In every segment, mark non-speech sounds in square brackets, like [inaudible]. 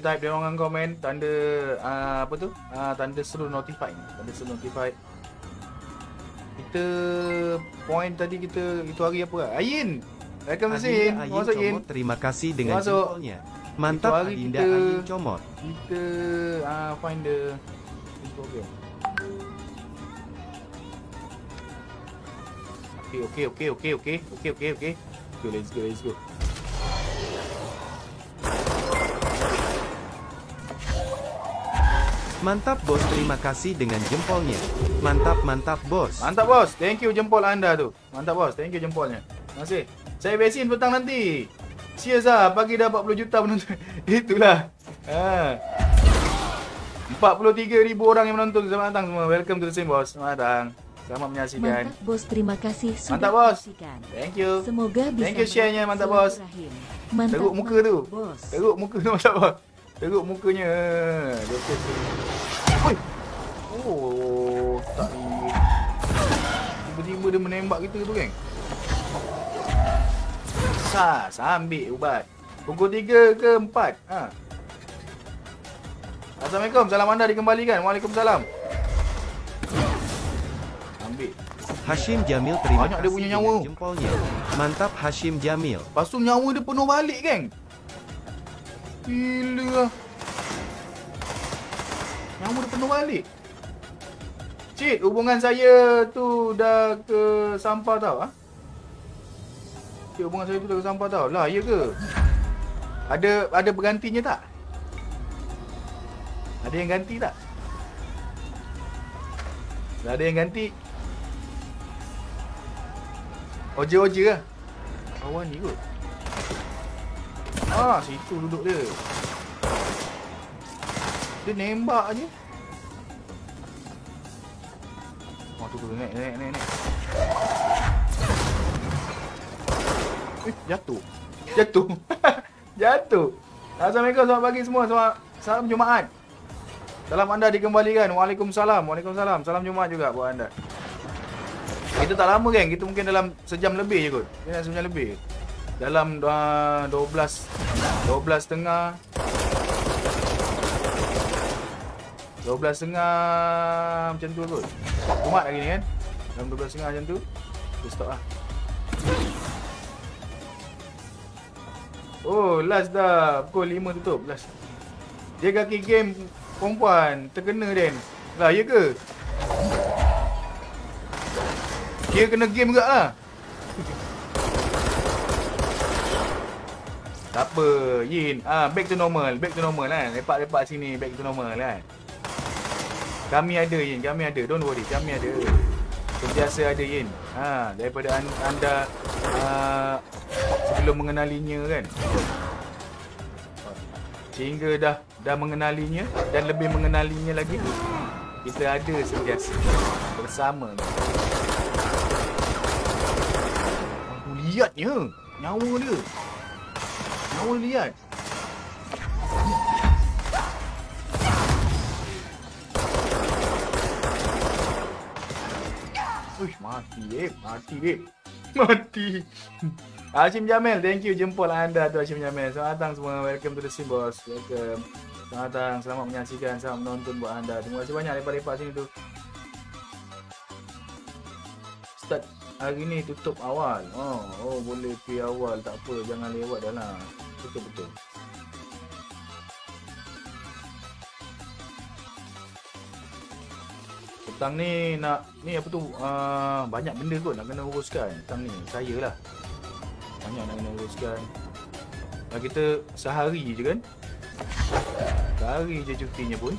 Boleh type dia orang komen tanda uh, apa tu? Uh, tanda seru notify. Tanda seru notify. Kita point tadi kita itu hari apa? Ayin. Welcome Asin. Masuk Ayin. Terima kasih dengan jempolnya. Mantap hari Adinda kita, Ayin Comot. Kita uh, find the program. Okay, okay, okay, okay, okay, okay, okay, okay. Go, let's go, let's go. Mantap bos, terima kasih dengan jempolnya. Mantap, mantap bos. Mantap bos, thank you jempol anda tu. Mantap bos, thank you jempolnya. Terima kasih. Saya besin petang nanti. Cheers lah, pagi dah 40 juta penonton. [laughs] Itulah. Ha. 43 ribu orang yang menonton. Selamat datang semua. Welcome to the same bos. Selamat datang. Selamat menyaksikan. Mantap bos, terima kasih sudah Mantap bos. Thank you. Semoga bisa Thank you share-nya mantap bos. Mantap, Teruk muka tu. Bos. Teruk muka tu mantap bos. Teruk mukanya. Oi. Oh, tak ni. Tiba-tiba dia menembak kita tu, geng. Sas, ambil ubat. Pukul 3 ke 4? Ha. Assalamualaikum. Salam anda dikembalikan. Waalaikumsalam. Ambil. Hashim Jamil terima Banyak dia punya nyawa. Jempolnya. Mantap Hashim Jamil. Lepas tu nyawa dia penuh balik, geng. Gila lah. Nyawa dia penuh balik. Cik, hubungan saya tu dah ke sampah tau. Ha? Cik, hubungan saya tu dah ke sampah tau. Lah, iya ke? Ada ada bergantinya tak? Ada yang ganti tak? Dah ada yang ganti? Oje-oje lah. Kawan ni kot. Ah, situ duduk dia. Dia nembak je. Oh, tu tu naik naik naik naik. Eh, jatuh. Jatuh. [laughs] jatuh. Assalamualaikum, selamat pagi semua. Selamat salam Jumaat. Salam anda dikembalikan. Waalaikumsalam. Waalaikumsalam. Salam Jumaat juga buat anda. Kita tak lama kan? Kita mungkin dalam sejam lebih je kot. Kita sejam lebih dalam uh, 12 12 setengah 12 setengah macam tu kot. Umat lagi ni kan? Dalam 12 setengah macam tu Kita stop lah. Oh last dah. Pukul 5 tutup last. Dia kaki game Perempuan. Terkena Dan. Lah ya ke? Dia kena game juga lah Tak apa, Yin. Ah, back to normal, back to normal kan. Lepak-lepak sini, back to normal kan. Kami ada Yin, kami ada. Don't worry, kami ada. Sentiasa ada Yin. Ha, daripada anda uh, sebelum mengenalinya kan. Sehingga dah dah mengenalinya dan lebih mengenalinya lagi. Kita ada sentiasa bersama. Aku lihatnya nyawa dia. Kau lihat. Uish, mati eh, mati eh. [laughs] Mati. Hashim Jamil, thank you jempol anda tu Hashim Jamil. Selamat datang semua. Welcome to the scene boss. Welcome. Selamat datang, selamat menyaksikan, selamat menonton buat anda. Terima kasih banyak lepas-lepas sini tu. Hari ni tutup awal. Oh, oh boleh pergi awal. Tak apa, jangan lewat dah lah. Betul betul petang ni nak ni apa tu? Uh, banyak benda kot nak kena uruskan petang ni. Saya lah. Banyak nak kena uruskan. Nah, kita sehari je kan? Sehari je cutinya pun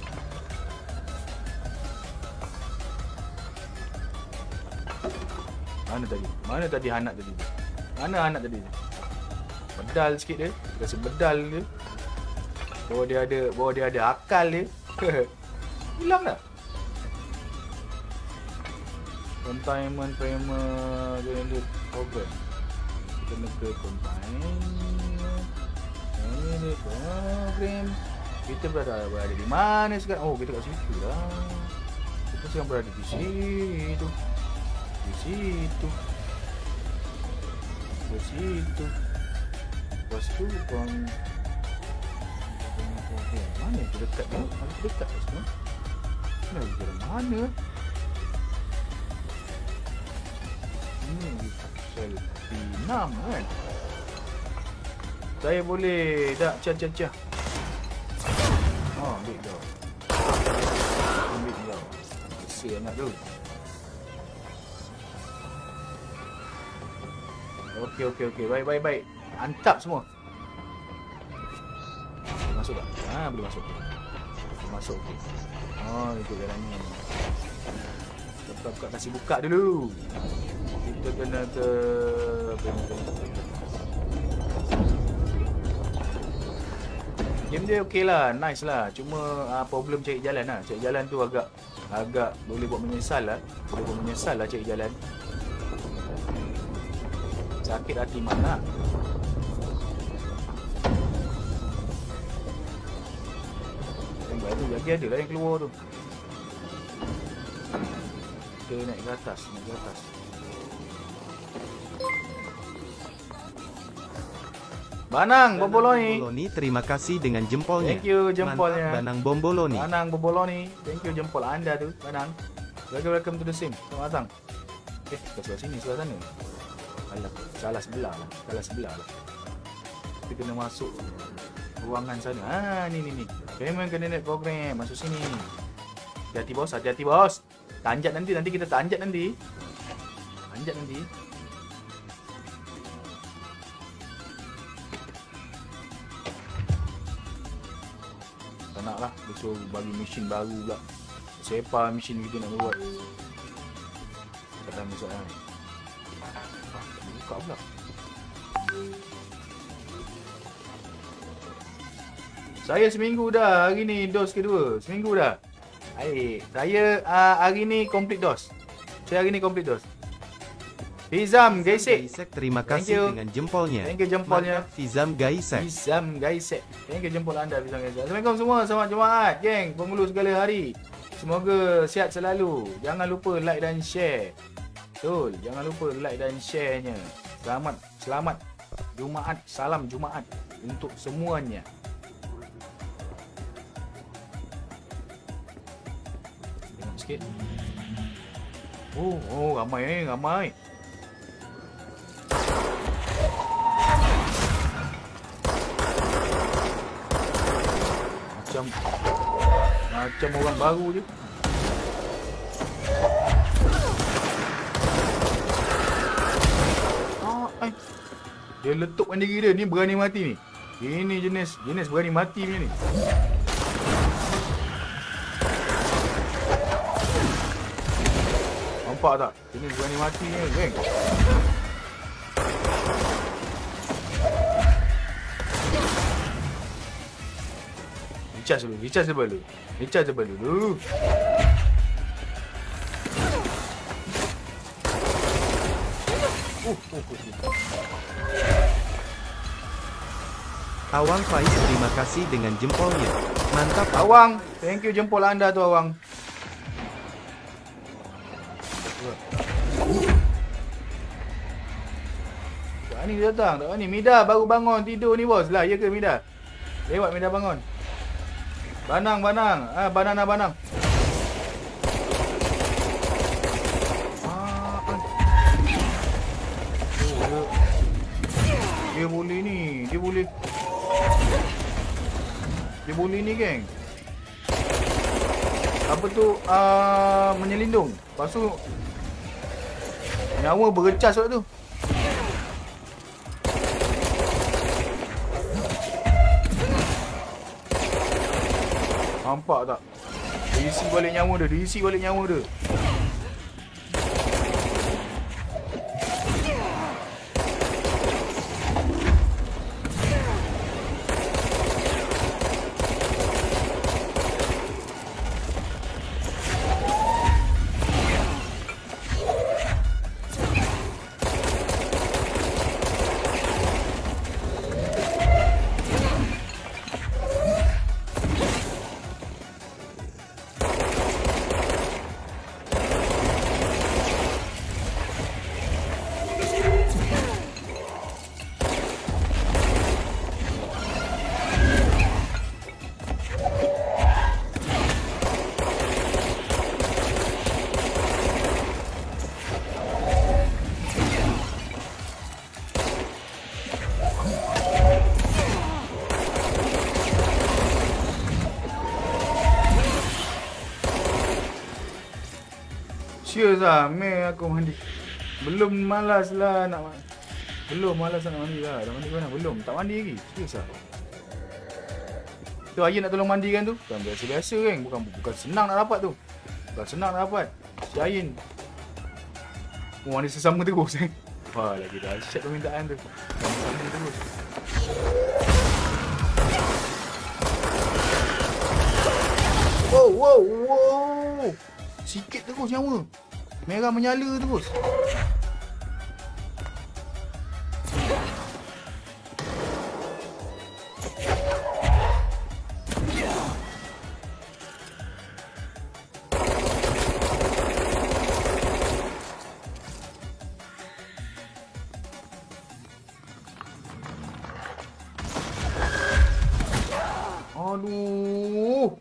mana tadi? Mana tadi anak tadi mana anak tadi bedal sikit dia. Rasa bedal dia. Bahawa dia ada bahawa dia ada akal dia. [laughs] Hilang dah containment payment generated program. Kita nak ke ini program. Kita berada, berada di mana sekarang? Oh kita kat situ lah. Kita sekarang berada di situ di situ di situ Lepas tu Oh, mana tu dekat tu? Mana tu dekat tu? Mana tu dari mana? Hmm, selfie 6 kan? Saya boleh tak cah cah cah. Oh, ambil kau. Ambil kau. Kesian anak tu. Okey okey okey. Baik baik baik. Antap semua. Boleh masuk tak? Ha, boleh masuk. Boleh masuk okey. Oh, itu jalannya. Buka buka kasih buka dulu. Kita kena ke Game dia okey lah, nice lah. Cuma uh, problem cari jalan lah. Cari jalan tu agak agak boleh buat menyesal lah. Boleh buat menyesal lah cari jalan. Sakit hati mana? Tengok tu lagi ada lah yang keluar tu. Kita naik ke atas, naik ke atas. Banang Bomboloni. Bomboloni terima kasih dengan jempolnya. Thank you jempolnya. Mantap, Banang Bomboloni. Banang Bomboloni. Thank you jempol anda tu, Banang. Welcome welcome to the sim. Selamat datang. Eh, sebelah sini, sebelah sana. Alah, salah sebelah lah. Salah sebelah lah. Kita kena masuk ruangan sana. Ah, ni ni ni. Payment kena net program. Masuk sini. Hati-hati bos, hati-hati bos. Tanjat nanti, nanti kita tanjat nanti. Tanjat nanti. Tak nak lah Dia suruh bagi mesin baru pula Sepa mesin kita nak buat Tak tahu masuk kan ah, Buka pula. Saya seminggu dah hari ni dos kedua. Seminggu dah. Baik Saya uh, hari ni complete dos. Saya hari ni complete dos. Fizam Gaisek. Gaisek terima Thank kasih you. dengan jempolnya. Thank you jempolnya. Mantap, Fizam Gaisek. Fizam Gaisek. Thank you jempol anda Fizam Gaisek. Assalamualaikum semua Selamat Jumaat Geng. Penghulu segala hari. Semoga sihat selalu. Jangan lupa like dan share Betul. Jangan lupa like dan sharenya. Selamat Selamat Jumaat Salam Jumaat Untuk semuanya. Tengok sikit. Oh, oh ramai eh, ramai. Macam Macam orang baru je Dia letukkan diri dia. Ni berani mati ni. Ini jenis Jenis berani mati punya ni. Nampak tak? Jenis berani mati ni geng. Recharge dulu, recharge dulu. Recharge dulu. Awang Faiz terima kasih dengan jempolnya. Mantap Awang, thank you jempol anda tu Awang. Tak ni datang, tak ni. Mida baru bangun tidur ni bos. Lah, ya ke Mida? Lewat Mida bangun. Banang, banang. Ah, banana, banang. Dia boleh ni geng. Apa tu? Uh, Menyelindung. Lepas tu Nyawa bercas waktu tu. Nampak tak? Dia isi balik nyawa dia Dia isi balik nyawa dia Serius lah, meh aku mandi. Belum malas lah nak mandi. Belum malas nak mandi lah. Dah mandi mana? Belum. Tak mandi lagi. Serius lah. Tu Ayin nak tolong mandikan tu. Bukan biasa-biasa kan. Bukan bukan senang nak dapat tu. Bukan senang nak dapat. Si Ayin. Oh, mandi sesama terus eh. Wah, lagi dahsyat permintaan tu. Mandi sesama terus. Wow, wow, wow. Sikit terus nyawa. Merah menyala terus. Aduh.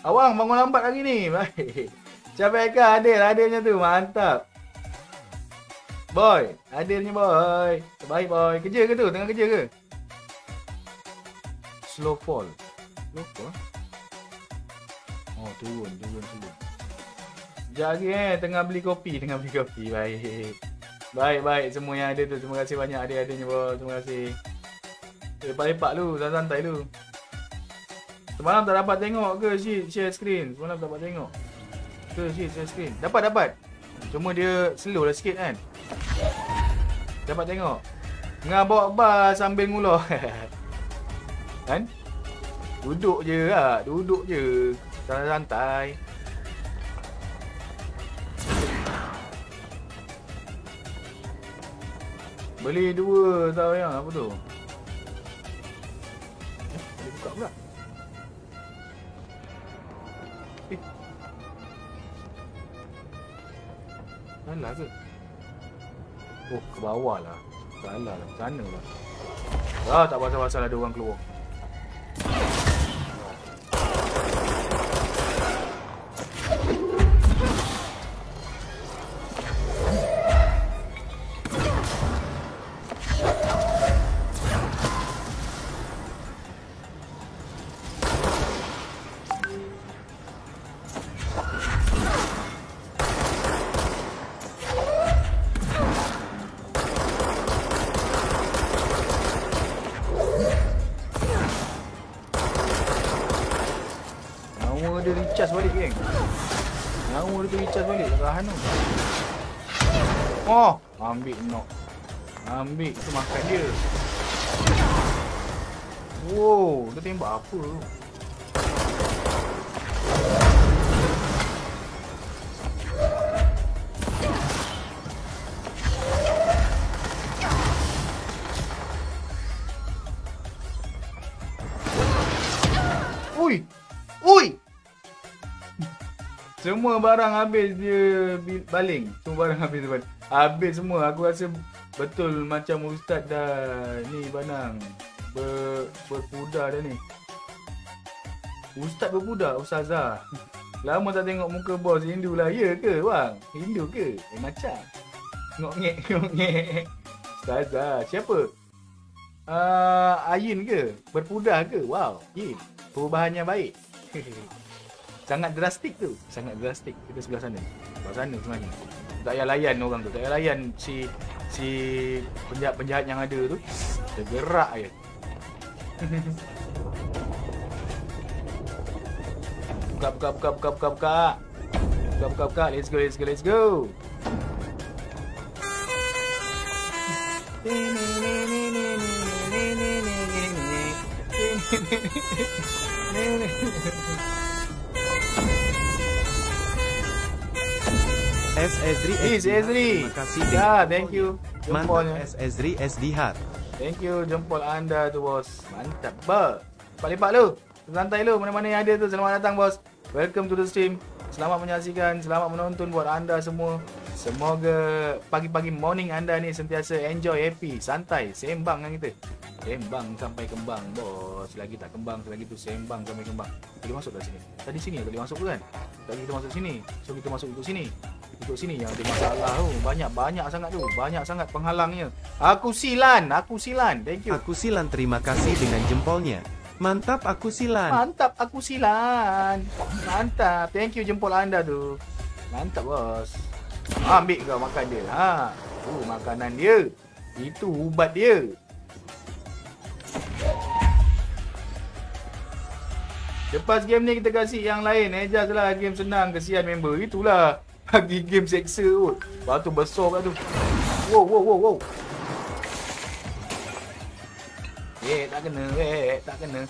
Awang bangun lambat hari ni. Baik. Capai ke adil adilnya tu. Mantap. Boy, adilnya boy. Baik boy. Kerja ke tu? Tengah kerja ke? Slow fall. Slow fall? Oh, turun, turun, turun. Sekejap lagi eh. Tengah beli kopi. Tengah beli kopi. Baik. Baik, baik. Semua yang ada tu. Terima kasih banyak adik-adiknya boy. Terima kasih. Lepak-lepak lu. Santai-santai lu. Semalam tak dapat tengok ke share screen? Semalam tak dapat tengok. Ke share, share screen? Dapat dapat. Cuma dia slow lah sikit kan. Dapat tengok. Tengah bawa bar sambil ngulur. [laughs] kan? Duduk je lah. Duduk je. Santai-santai. Beli dua tau yang apa tu? Salah ke? Oh, ke bawah lah. Salah lah. Sana lah. Ah, tak pasal-pasal ada orang keluar. Oh, ambil knock. Ambil tu makan dia. Wow, dia tembak apa tu? Ui! Ui! Semua barang habis dia baling. Semua barang habis dia baling. Habis semua. Aku rasa betul macam Ustaz dah ni banang. Ber, berpudar dah ni. Ustaz berpudar, Ustazah. Lama tak tengok muka bos Hindu lah. Ya ke bang? Hindu ke? Eh macam. Ngok-ngek, [laughs] ngok-ngek. Ustazah. Siapa? Uh, Ayin ke? Berpudar ke? Wow. Yin. Perubahannya baik. [laughs] Sangat drastik tu. Sangat drastik. Kita sebelah sana. Sebelah sana sebenarnya. Tak payah layan orang tu. Tak payah layan si si penjahat-penjahat yang ada tu. Dia gerak je. [laughs] buka, buka, buka, buka, buka, buka. Buka, buka, buka. Let's go, let's go, let's go. [laughs] S. Ezri SD. Ezri. Terima kasih. Ya, thank you. Mantap Jempolnya. S. Ezri SD Hat. Thank you jempol anda tu bos. Mantap ber. Lepak-lepak lu. Santai lu mana-mana yang ada tu. Selamat datang bos. Welcome to the stream. Selamat menyaksikan, selamat menonton buat anda semua. Semoga pagi-pagi morning anda ni sentiasa enjoy, happy, santai, sembang dengan kita. Sembang sampai kembang bos. Lagi tak kembang, lagi tu sembang sampai kembang. Boleh masuk kat sini. Tadi sini boleh masuk tu kan? Tadi kita masuk sini. So kita masuk ikut sini. Ikut sini yang ada masalah tu. Banyak-banyak sangat tu. Banyak sangat penghalangnya. Aku silan, aku silan. Thank you. Aku Silan terima kasih dengan jempolnya. Mantap aku Silan. Mantap aku silan. Mantap. Thank you jempol anda tu. Mantap bos. Ambil kau makan dia. Ha. Tu makanan dia. Itu ubat dia. Lepas game ni kita kasih yang lain. Eh, just lah game senang. Kesian member. Itulah. [laughs] Bagi game seksa kot. Batu besar kat tu. Wow, wow, wow, wow. Eh, tak kena. Eh, tak kena.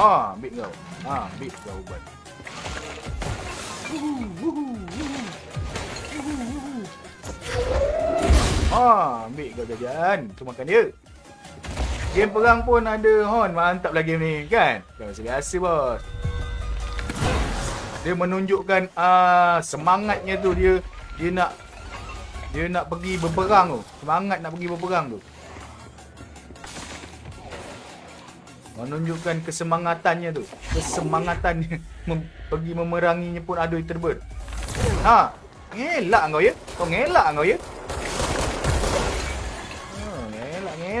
Ah, ambil kau. Ah, ambil kau ubat. Ah, ambil kau jajan. Tu makan dia. Game perang pun ada hon. Mantap lah game ni kan? Dah biasa bos. Dia menunjukkan uh, semangatnya tu dia dia nak dia nak pergi berperang tu. Semangat nak pergi berperang tu. Menunjukkan kesemangatannya tu. Kesemangatannya [laughs] mem- pergi memeranginya pun ada terbit. Ha, ngelak kau ya? Kau ngelak kau ya?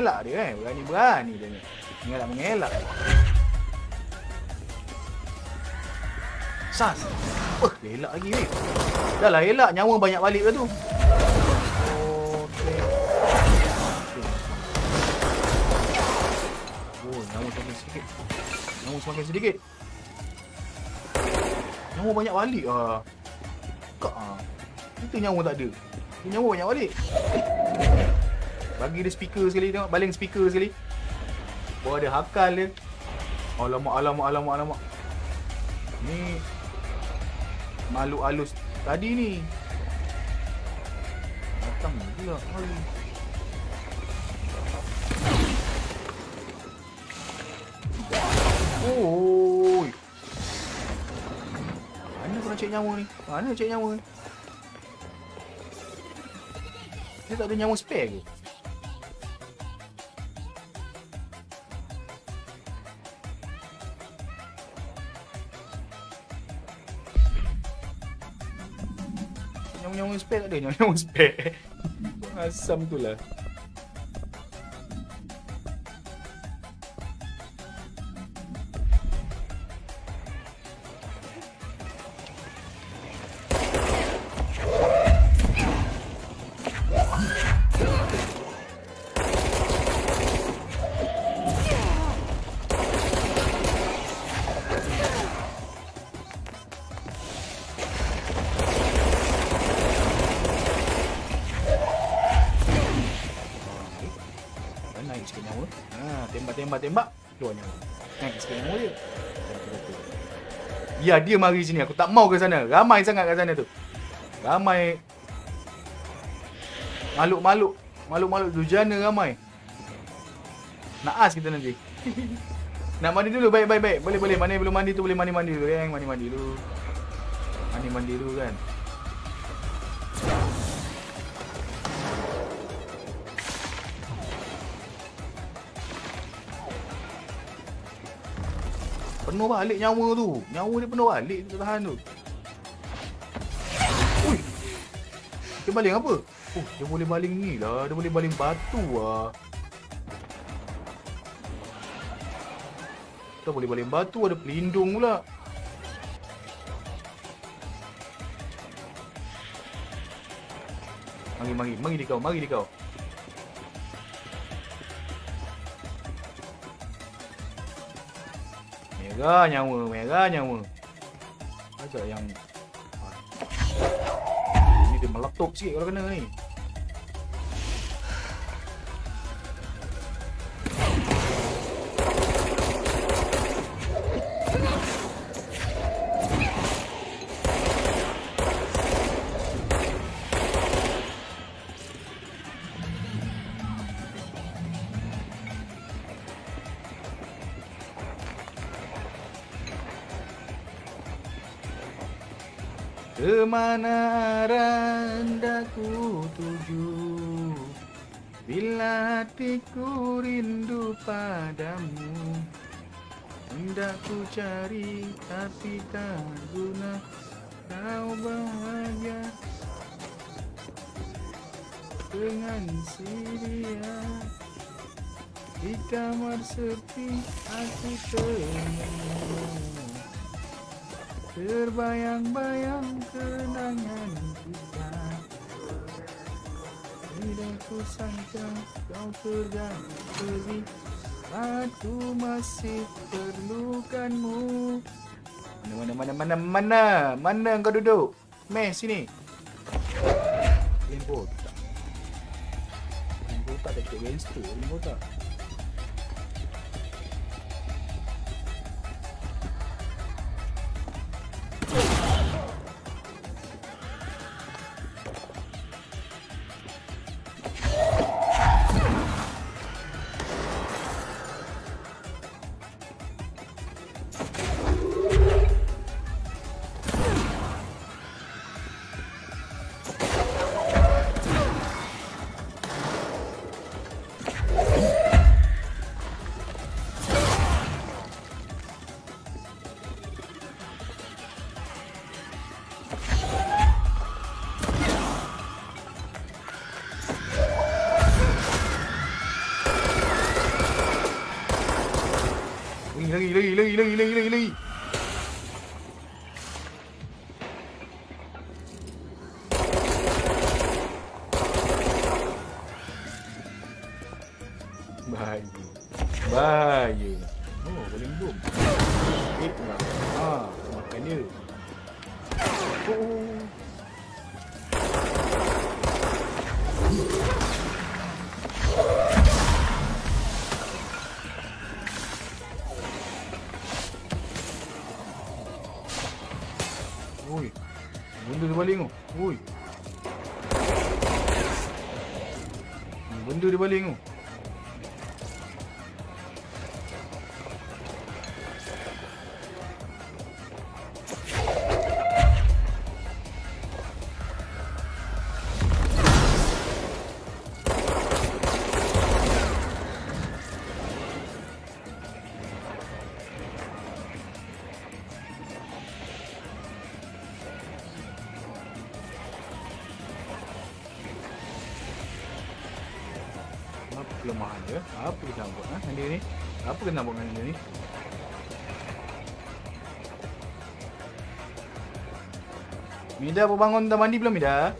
mengelak dia kan. Berani-berani dia ni. Mengelak-mengelak. Sas. Wah, dia elak lagi weh. Dah lah elak. Nyawa banyak balik ke tu. Okey. Semakin sedikit. Nyawa banyak balik ah. Kak ah. Itu nyawa tak ada. Dia nyawa banyak balik. Bagi dia speaker sekali tengok baling speaker sekali. Oh ada hakal dia. Alamak alamak alamak alamak. Ni malu halus tadi ni. Datang pula kali. Oh. Mana kau nak cek nyawa ni? Mana cek nyawa ni? Dia tak ada nyawa spare ke? nyawa-nyawa spare tak ada nyawa-nyawa spare asam tu lah Ya, dia mari sini. Aku tak mau ke sana. Ramai sangat kat sana tu. Ramai makhluk-makhluk. Makhluk-makhluk dujana ramai. Naas kita nanti. [laughs] Nak mandi dulu baik-baik baik. Boleh boleh. Mana yang belum mandi tu boleh mandi-mandi dulu, geng. Mandi-mandi dulu. Mandi-mandi dulu kan. Penuh balik nyawa tu. Nyawa dia penuh balik tu tahan tu. Ui. Dia baling apa? Oh, dia boleh baling ni lah. Dia boleh baling batu lah. Kita boleh baling batu ada pelindung pula. Mari, mari. Mari di kau. Mari di kau. Merah nyawa, merah nyawa. Ada yang Ini dia meletup sikit kalau kena ni. Hatiku rindu padamu. Hendak ku cari tapi tak guna. Kau bahagia. Dengan si dia Di kamar sepi aku tengok Terbayang-bayang kenangan sangka kau pergi Aku masih perlukanmu. Mana, mana, mana, mana, mana? Mana kau duduk? Meh, sini. Rainbow tak. Rainbow tak dekat Wednesday Rainbow tak dengan dia ni Apa nak buat dengan dia ni? Mida bangun? Dah mandi belum Mida?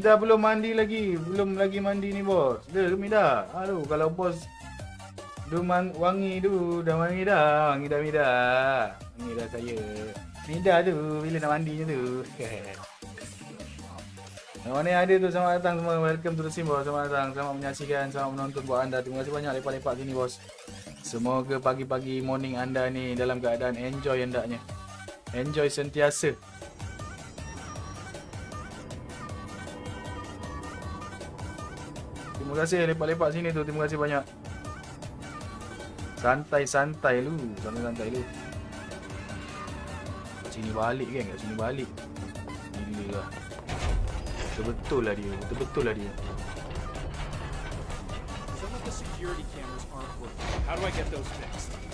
Mida belum mandi lagi. Belum lagi mandi ni bos. Ke Mida? Aduh kalau bos man, wangi tu, dah wangi dah, wangi dah Mida. Wangi dah saya. Mida tu, bila nak mandi macam tu. [laughs] Mana yang ada tu selamat datang semua. Welcome to the scene bos. Selamat datang. Selamat menyaksikan, selamat menonton buat anda. Terima kasih banyak lepak-lepak sini bos. Semoga pagi-pagi morning anda ni dalam keadaan enjoy hendaknya. Enjoy sentiasa. Terima kasih lepak-lepak sini tu. Terima kasih banyak. Santai-santai lu. Santai-santai lu. Kat sini balik kan? Kat sini balik. Gila lah. Betul-betul lah dia. Betul-betul lah dia. Some of the security cameras aren't working. How do I get those fixed?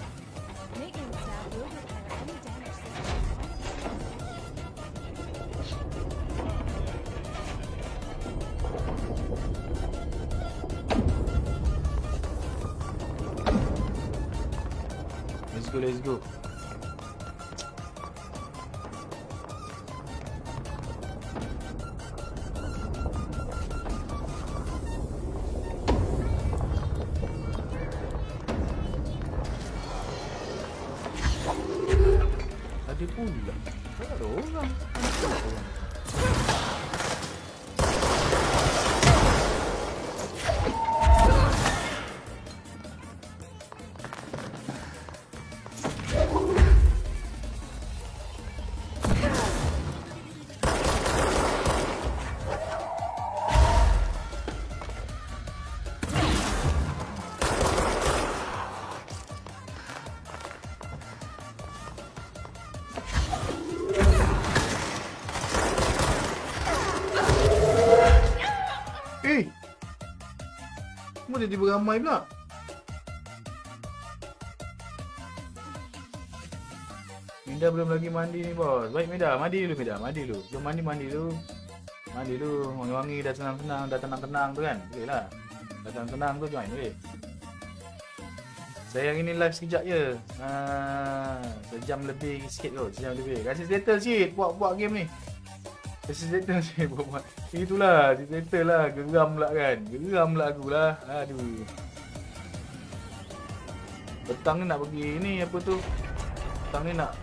Let's go, Kenapa dia tiba ramai pula? Minda belum lagi mandi ni bos. Baik Minda, mandi dulu Minda, mandi dulu. Jom mandi mandi dulu. Mandi dulu, wangi-wangi dah senang-senang, dah tenang-tenang tu kan. Boleh lah. Dah tenang-tenang tu join boleh. Saya yang ini live sekejap je. Ha, sejam lebih sikit kot, sejam lebih. Kasih settle sikit buat-buat game ni. Kasih settle sikit [laughs] buat-buat. Itulah, settle lah. Geram pula kan. Geram pula aku lah. Aduh. Petang ni nak pergi ni apa tu? Petang ni nak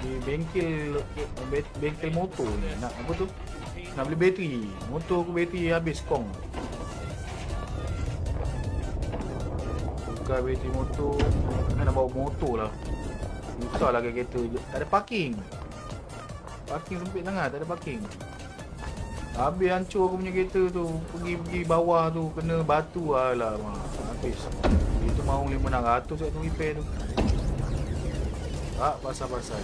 di bengkel be- bengkel motor ni nak apa tu? Nak beli bateri. Motor aku bateri habis kong. Tukar bateri motor. Kan nak bawa motor lah. Susah lah kereta. Tak ada parking. Parking sempit sangat, tak ada parking. Habis hancur aku punya kereta tu. Pergi-pergi bawah tu kena batu alah. Habis. Itu mau 500 kat tu repair tu. Tak pasal-pasal.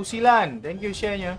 Aku silan. Thank you share-nya.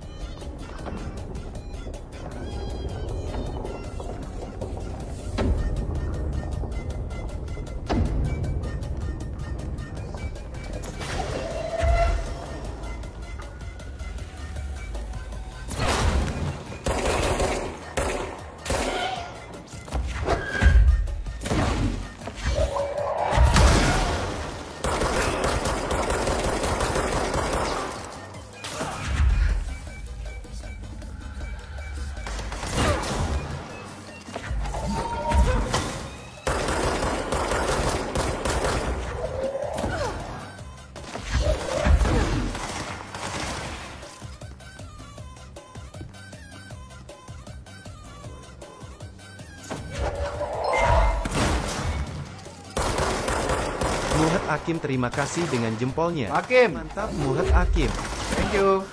Akim terima kasih dengan jempolnya. Hakim. Mantap Murat Akim. Thank you.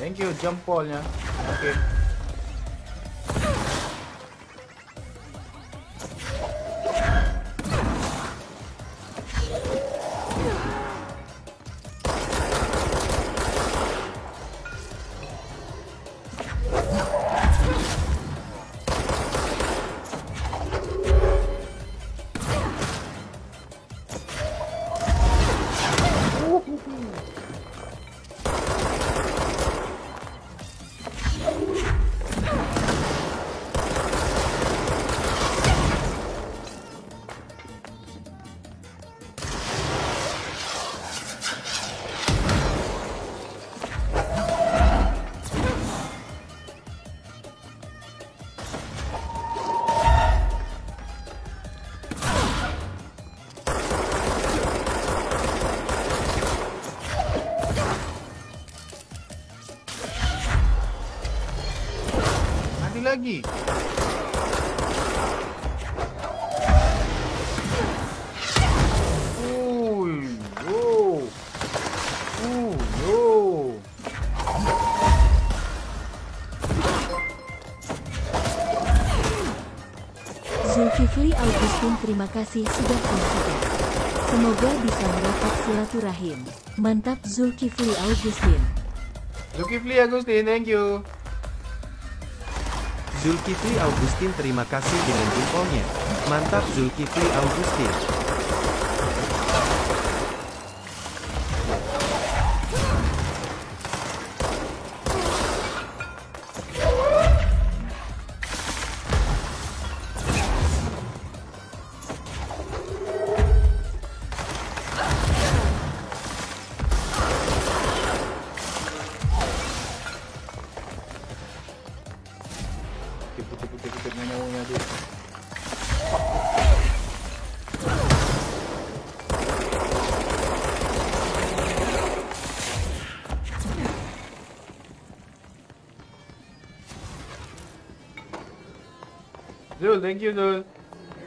Thank you jempolnya. Hakim. Ada terima kasih sudah konsisten. Semoga bisa merapat silaturahim. Mantap Zulkifli Augustin. Zulkifli Agustin, thank you. Zulkifli Augustin terima kasih dengan jempolnya. Mantap Zulkifli Augustin. Thank you Zul.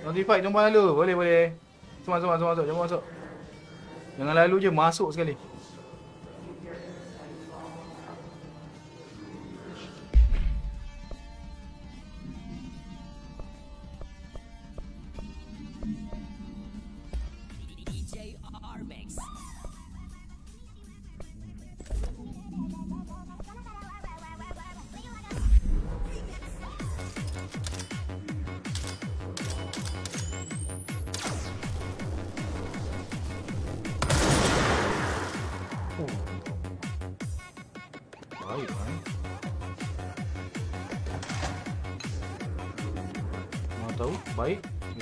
Notified tumpang lalu. Boleh, boleh. Semua, semua, semua masuk. Jom masuk. Jangan lalu je, masuk sekali.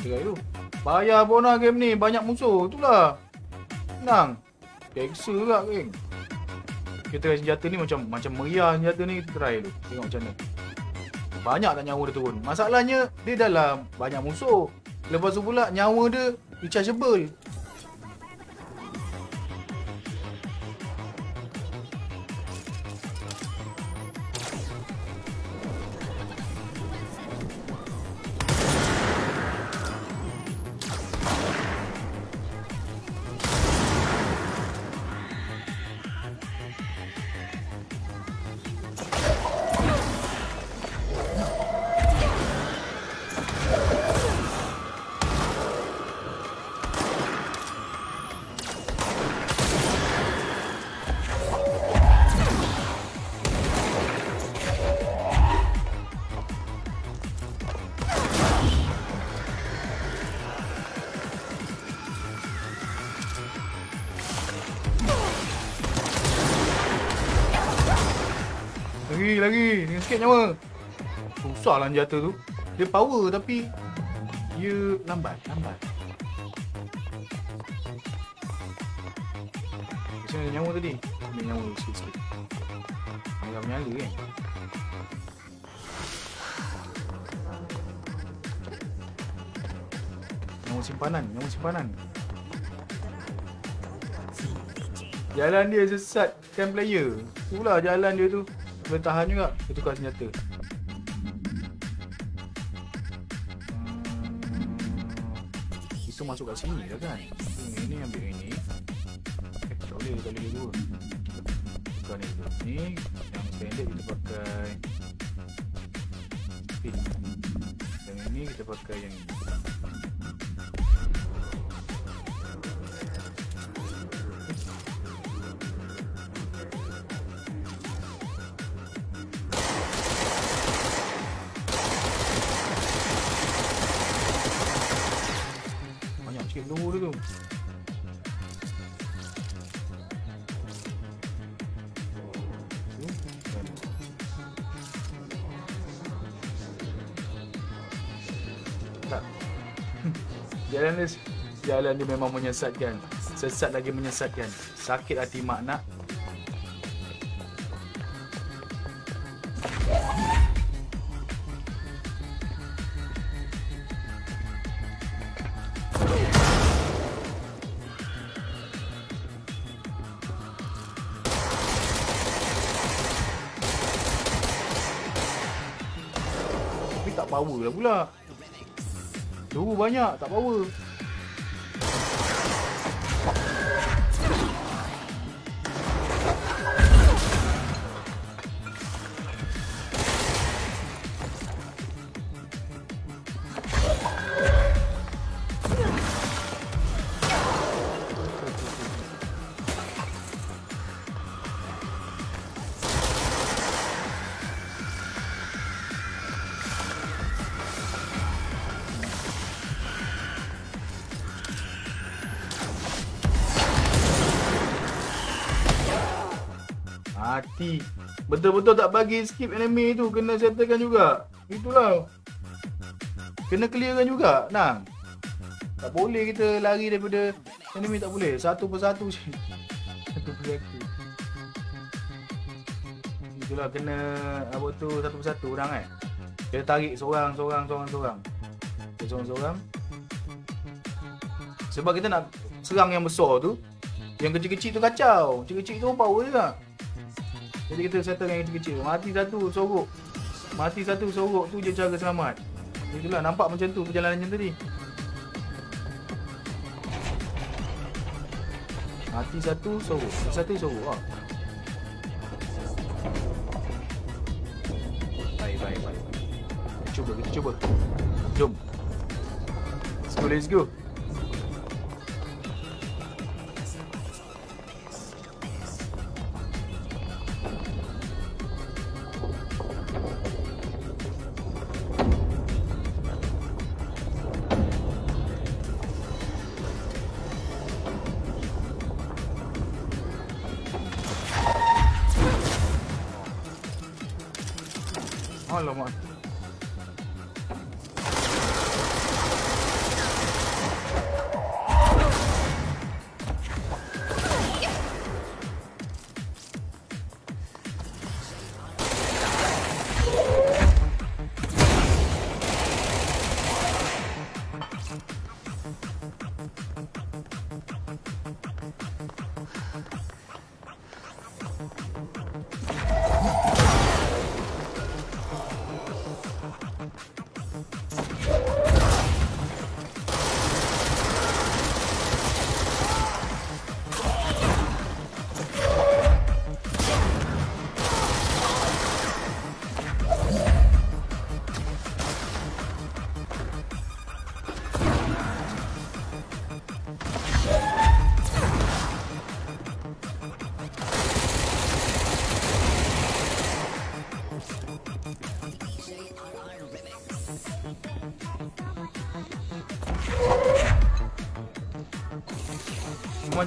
Kita try dulu. Bayar bona game ni. Banyak musuh. Itulah. Senang. Keksa juga, geng. Kita try senjata ni macam macam meriah senjata ni. Kita try dulu. Tengok macam mana. Banyak tak nyawa dia turun. Masalahnya, dia dalam banyak musuh. Lepas tu pula, nyawa dia rechargeable. Nyawa. Susah lah senjata tu. Dia power tapi dia lambat, lambat. Macam mana nyawa tadi? Ambil nyawa sikit-sikit. Agak menyala kan? Nyawa simpanan, nyawa simpanan. Jalan dia sesat kan player. Itulah jalan dia tu. Boleh tahan juga. Dia tukar senjata. Hmm. Itu masuk kat sini lah kan. Ini, ini ambil ini. Eh, tak boleh, tak boleh dua. Tukar ni dulu. Ni, yang standard kita pakai. Pin. Yang ini kita pakai yang ini. Dia Jalan dia memang menyesatkan. Sesat lagi menyesatkan. Sakit hati mak nak. Tak power lah pula. Peluru banyak tak power Betul-betul tak bagi skip enemy tu kena settlekan juga. Itulah. Kena clearkan juga. Nang. Tak boleh kita lari daripada enemy tak boleh. Satu persatu. Satu persatu. Itulah kena apa tu satu persatu orang kan. Kita tarik seorang seorang seorang seorang. Seorang seorang. Sebab kita nak serang yang besar tu. Yang kecil-kecil tu kacau. Kecil-kecil tu power juga. Jadi kita settle yang kecil-kecil. Mati satu sorok. Mati satu sorok tu je cara selamat. Itulah nampak macam tu perjalanan macam tadi. Mati satu sorok. Mati satu sorok ah. Baik, baik, baik. Cuba, kita cuba. Jom. Let's go, let's go.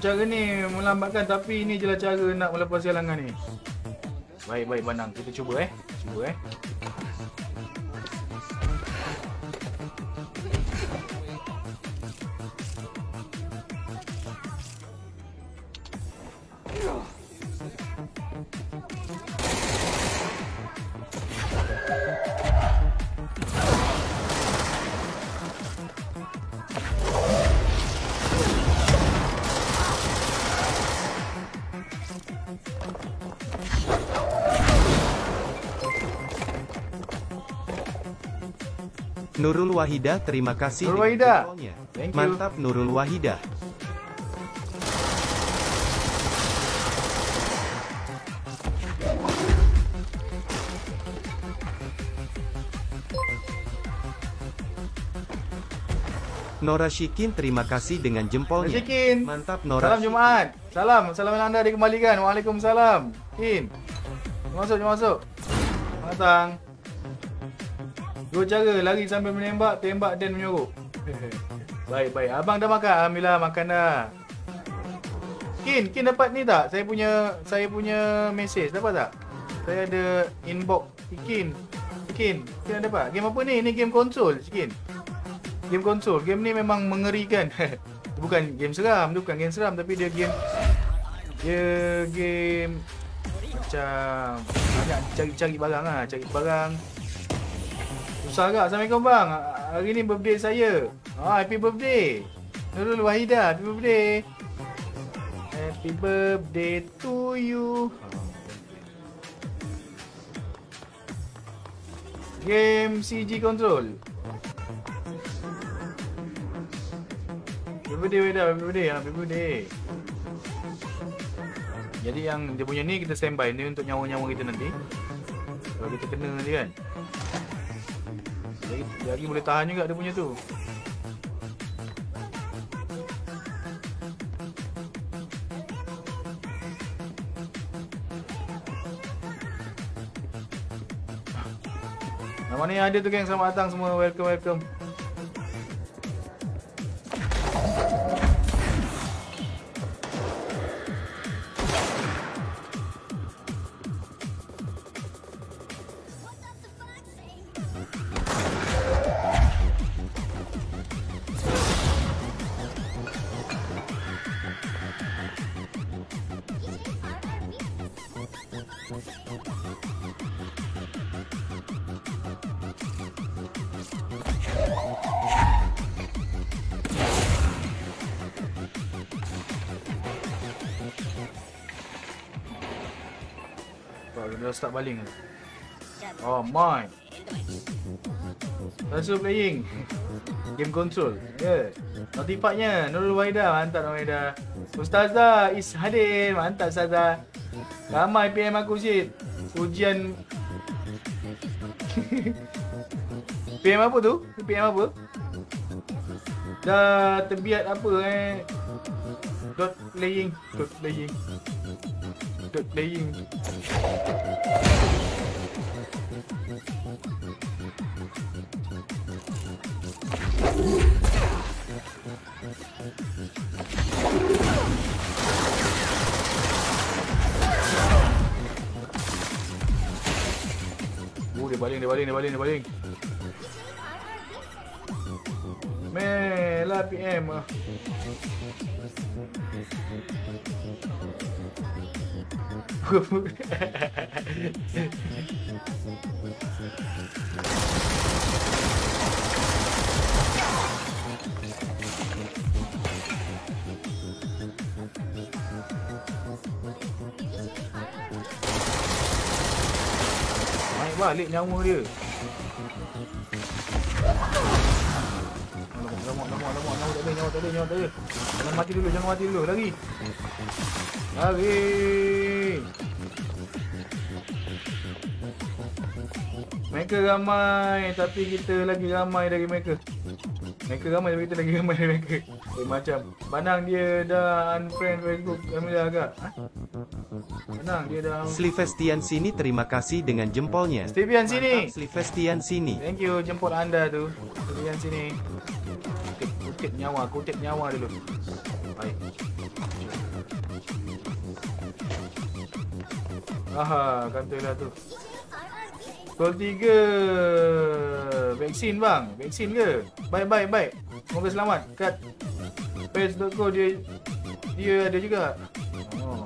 Cara ni melambatkan tapi ini je lah cara nak melepas halangan ni. Baik baik Banang, kita cuba eh. Nurul Wahida terima kasih Nurul dengan Wahida. jempolnya. Thank you. Mantap Nurul Wahida. Nora Shikin terima kasih dengan jempolnya. Nasikin. Mantap Nora. Salam Shikin. Jumaat. Salam. Salam anda dikembalikan. Waalaikumsalam. Jom masuk, masuk. Datang. Dua cara, lari sambil menembak, tembak dan menyuruh. [laughs] baik, baik. Abang dah makan? Alhamdulillah, makan dah. Kin, Kin dapat ni tak? Saya punya saya punya message dapat tak? Saya ada inbox Kin. Kin, Kin dapat? Game apa ni? Ni game konsol, Kin. Game konsol. Game ni memang mengerikan. [laughs] bukan game seram, dia bukan game seram tapi dia game dia game macam banyak cari-cari barang lah, cari barang. Susah agak. Assalamualaikum bang. Hari ni birthday saya. Ah, happy birthday. Nurul Wahida, happy birthday. Happy birthday to you. Game CG control. Happy birthday Weda, happy birthday, happy birthday. Jadi yang dia punya ni kita standby ni untuk nyawa-nyawa kita nanti. Kalau kita kena nanti kan. Lagi, lagi boleh tahan juga dia punya tu. Mana yang ada tu geng selamat datang semua. Welcome welcome. Start baling tu. Oh my. Langsung playing. Game control. Ya. Yeah. Notify-nya Nurul Wahida. Mantap Nurul Wahida. Ustazah is hadir. Mantap Ustazah. Ramai PM aku Syed. Ujian [laughs] PM apa tu? PM apa? Dah terbiat apa eh? Dot playing. Dot playing. Dot playing. Oh, dia baling, dia baling, dia baling, dia baling. Melah PM ah. Naik balik nyawa dia. Jangan mati dulu, jangan mati dulu, lari. Lari. Mereka ramai tapi kita lagi ramai dari mereka. Mereka ramai tapi kita lagi ramai dari mereka. Eh, macam Banang dia dah unfriend Facebook Alhamdulillah agak. Ha? Banang dia dah Slivestian sini terima kasih dengan jempolnya. Stevian sini. Slivestian sini. Thank you jemput anda tu. Stevian sini. Kutip, kutip nyawa, kutip nyawa dulu. Baik. Aha, katalah tu. Gol 3 Vaksin bang. Vaksin ke? Baik baik baik. Semoga selamat. Kat Page.co dia Dia ada juga. Oh.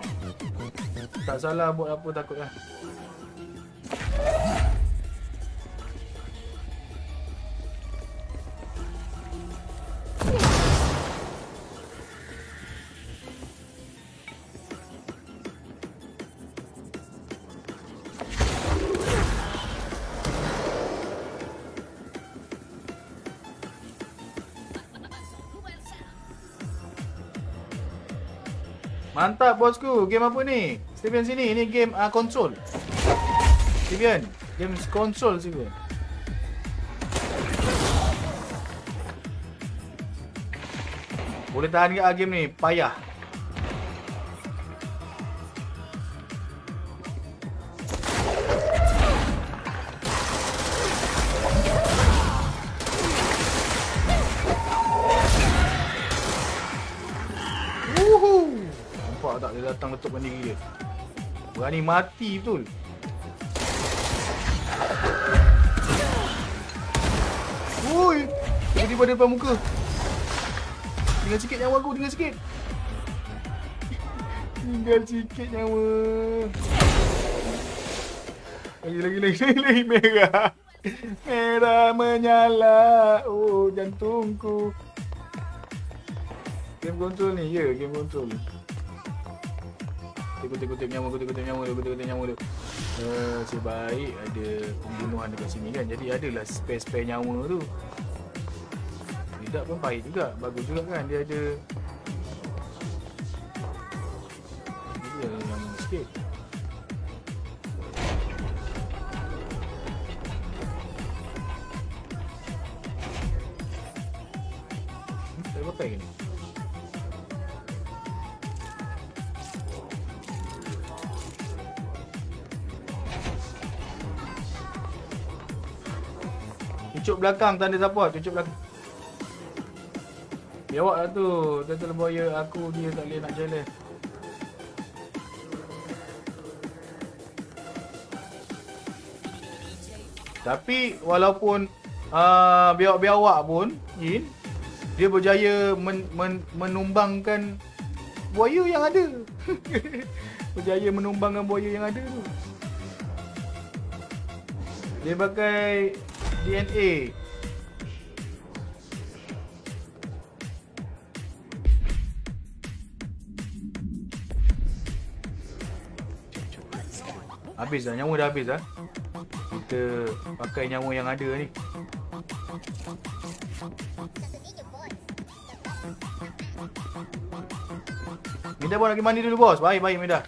Tak salah buat apa takut lah Mantap bosku. Game apa ni? Steven sini. Ini game uh, konsol. Steven. Game konsol Steven. Boleh tahan ke ah, game ni? Payah. Berani mati betul. Woi! Tiba-tiba depan muka. Tinggal sikit nyawa aku, tinggal sikit. Tinggal sikit nyawa. Lagi, lagi, lagi, lagi, lagi. Merah. Merah menyala. Oh, jantungku. Game kontrol ni, ya, game kontrol. Kutip-kutip nyawa, kutip-kutip nyawa, kutip-kutip nyawa tu. Uh, sebaik ada pembunuhan dekat sini kan. Jadi adalah spare-spare nyawa tu. Tidak pun baik juga. Bagus juga kan dia ada Belakang tanda support, cucuk belakang. Biawak lah tu, turtle buaya aku dia tak boleh nak jalan. Tapi walaupun uh, biawak-biawak pun, Yin, dia berjaya men, men, menumbangkan buaya yang ada. [laughs] berjaya menumbangkan buaya yang ada tu. Dia pakai DNA. Habis dah, nyawa dah habis dah. Kita pakai nyawa yang ada ni. Pun nak pergi mandi dulu bos. Baik, baik Mida.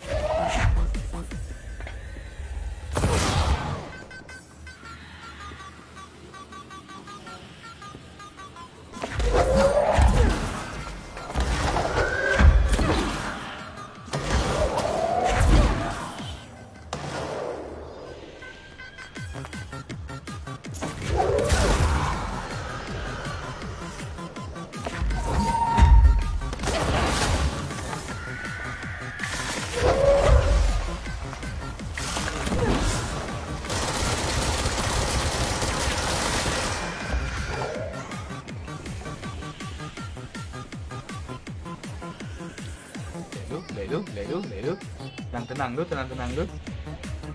Tenang, tenang dulu, tenang, tenang dulu.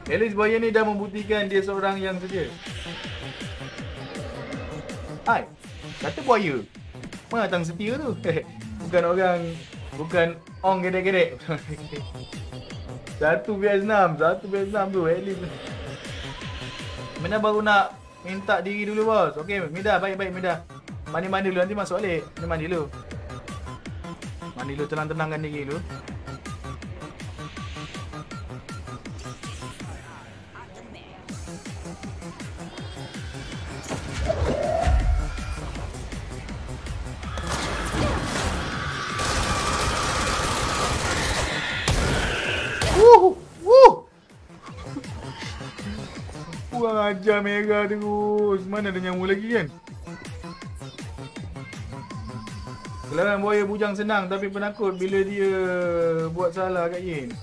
At least ni dah membuktikan dia seorang yang setia. Hai, kata buaya. Mana datang setia tu? [laughs] bukan orang, bukan ong gedek-gedek. [laughs] satu Vietnam, satu Vietnam tu at least. Mina baru nak minta diri dulu bos. Okey, Mida, baik-baik Mida. Mandi-mandi dulu nanti masuk balik. Mandi mandi dulu. Mandi dulu tenang-tenangkan diri dulu. Ajar merah terus. Mana ada nyawa lagi kan? Gelaran buaya bujang senang tapi penakut bila dia buat salah kat Yin.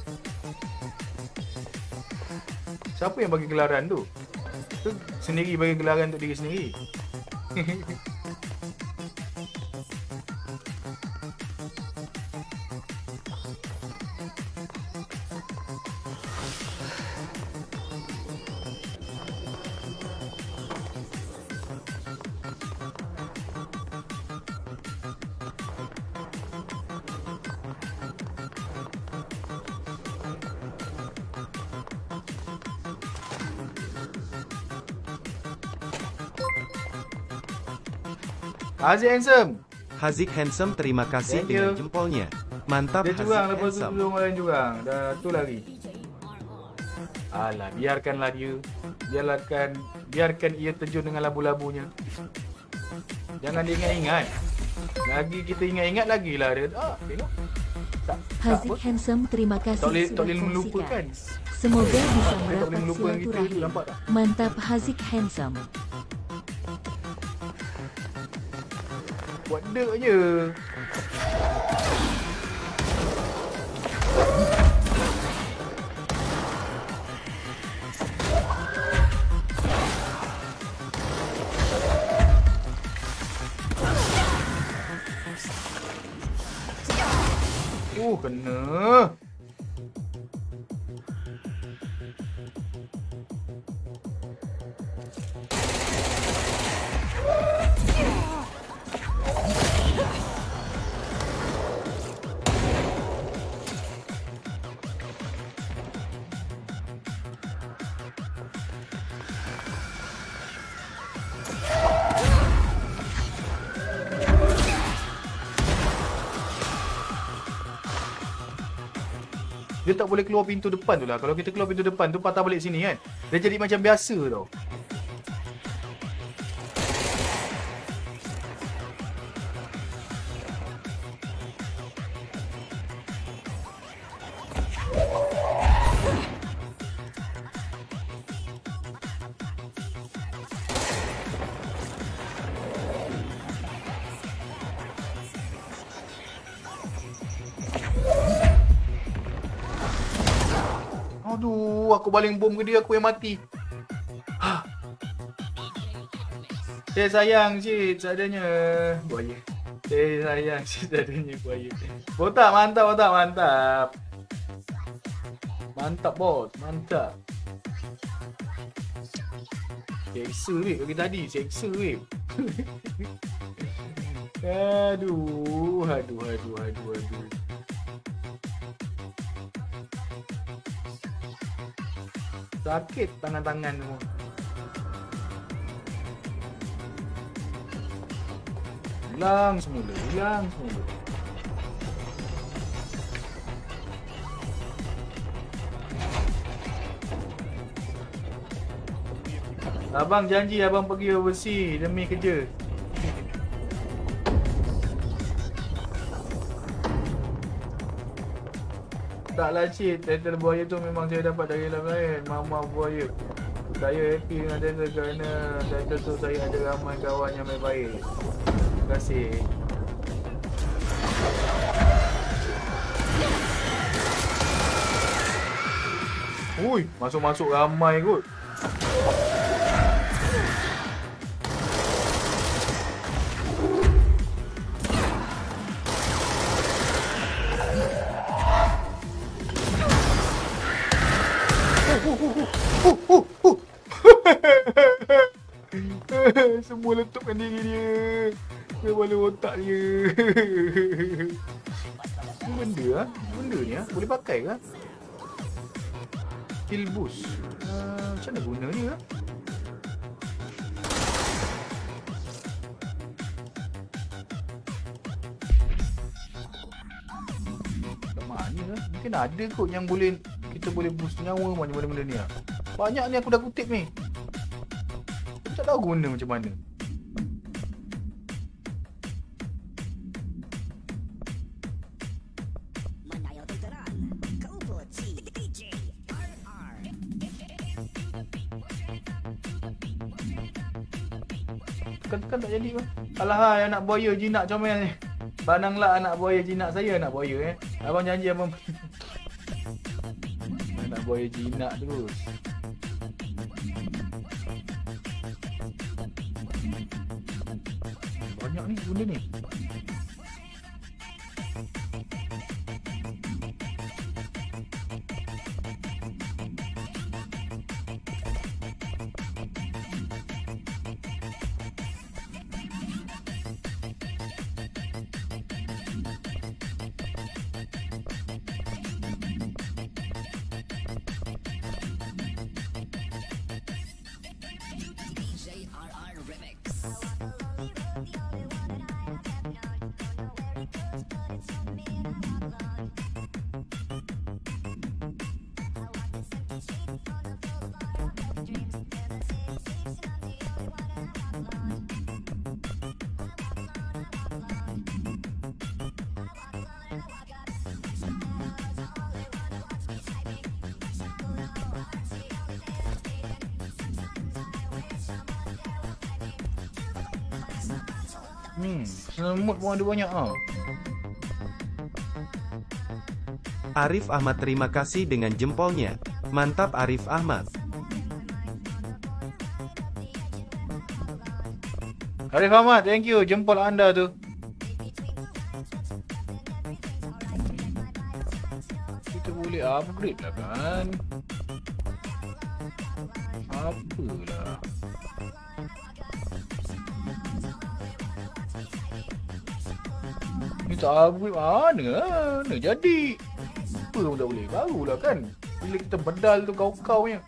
Siapa yang bagi gelaran tu? Tu sendiri bagi gelaran untuk diri sendiri. [laughs] Aziz Handsome. Hazik Handsome terima kasih Thank you. dengan jempolnya. Mantap Dia curang Haziq lepas tu handsome. orang curang. Dah tu lari. Alah, biarkanlah dia. Biarkan biarkan ia terjun dengan labu-labunya. Jangan dia ingat-ingat. Lagi kita ingat-ingat lagi lah dia. Ah, tengok. Tak, tak Haziq. Handsome terima kasih Tak boleh, sudah tak melupakan. Semoga bisa merapat silaturahim. nampak tak? Mantap Haziq Handsome. Buat dek je. Oh, kena. Dia tak boleh keluar pintu depan tu lah. Kalau kita keluar pintu depan tu patah balik sini kan. Dia jadi macam biasa tau. Baling bom ke dia, aku yang mati. [gasps] Ha. Saya sayang cik, seadanya buaya. Saya sayang cik, seadanya buaya. Botak, mantap, botak, mantap. Mantap, bos. Mantap. Seksa, weh. Bagi tadi, seksa, weh. [laughs] aduh, aduh, aduh, aduh, aduh. Sakit tangan-tangan semua. Hilang semula, hilang semula. Abang janji abang pergi overseas demi kerja. Taklah cik, title buaya tu memang saya dapat dari dalam lain. Mama buaya. Saya happy dengan title kerana title tu saya ada ramai kawan yang baik-baik. Terima kasih. Ui, masuk-masuk ramai kot Benda ah, Benda ni ah, boleh pakai ke? Kill boost uh, Macam mana guna ni ah? Kat mana ah? Mungkin ada kot yang boleh Kita boleh boost nyawa macam benda-benda ni ah. Banyak ni aku dah kutip ni Aku tak tahu guna macam mana Jadi pun Alah hai anak buaya jinak comel ni. Pandanglah anak buaya jinak saya anak buaya eh. Abang janji abang. [laughs] Anak buaya jinak terus. Banyak ni benda ni pun ada banyak ah. Arif Ahmad terima kasih dengan jempolnya. Mantap Arif Ahmad. Arif Ahmad, thank you jempol anda tu. Kita boleh upgrade lah kan. Tak upgrade mana? Mana jadi? Apa pun tak boleh. Barulah kan. Bila kita bedal tu kau-kau punya.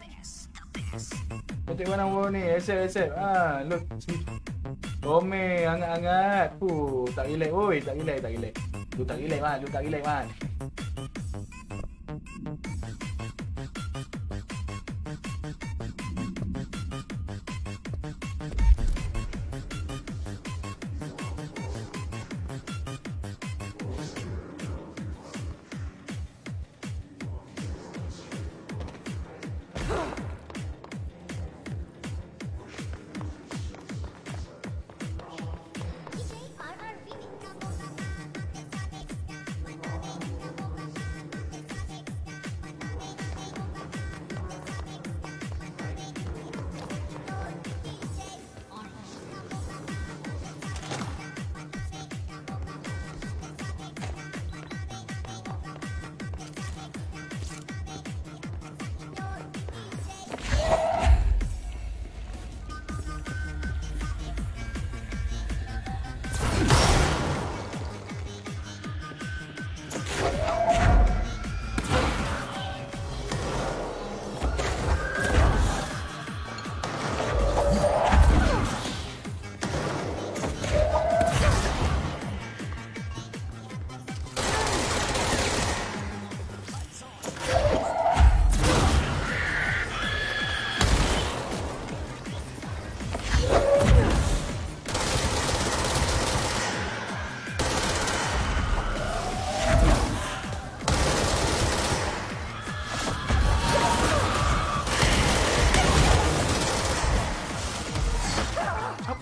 Cantik mana bawah ni? Accept, accept. Ha, look. Ome, hangat-hangat. Puh, tak relax. Oi, tak relax, tak relax. Lu tak relax, man. Lu tak relax, man.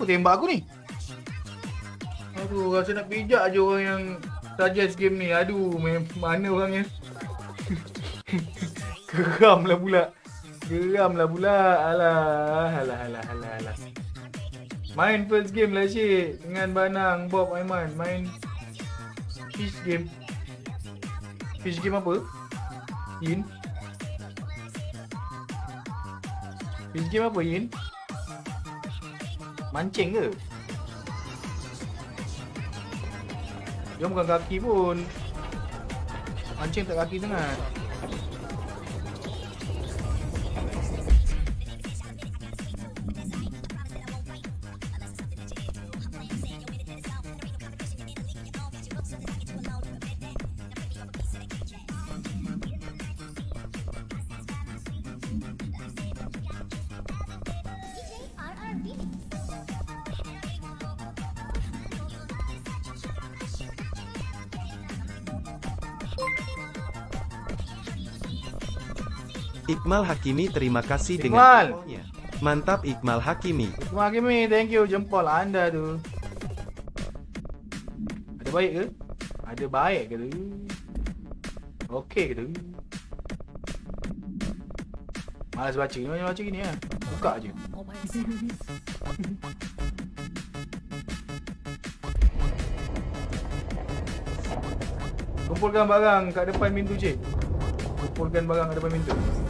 Apa tembak aku ni? Aduh, rasa nak pijak je orang yang suggest game ni. Aduh, main mana orangnya? [laughs] Geram lah pula. Geram lah pula. Alah, alah, alah, alah, alah. Main first game lah Syed. Dengan Banang, Bob, Aiman. Main fish game. Fish game apa? Yin? Fish game apa Yin? Mancing ke? Dia bukan kaki pun. Mancing tak kaki sangat. Iqmal Hakimi terima kasih Iqmal. dengan jempolnya. Mantap Iqmal Hakimi. Terima kasih thank you jempol anda tu. Ada baik ke? Ada baik ke tu? Okey ke tu? Malas baca, ni macam baca gini lah. Buka je. Kumpulkan barang kat depan pintu cik. Kumpulkan barang kat depan pintu.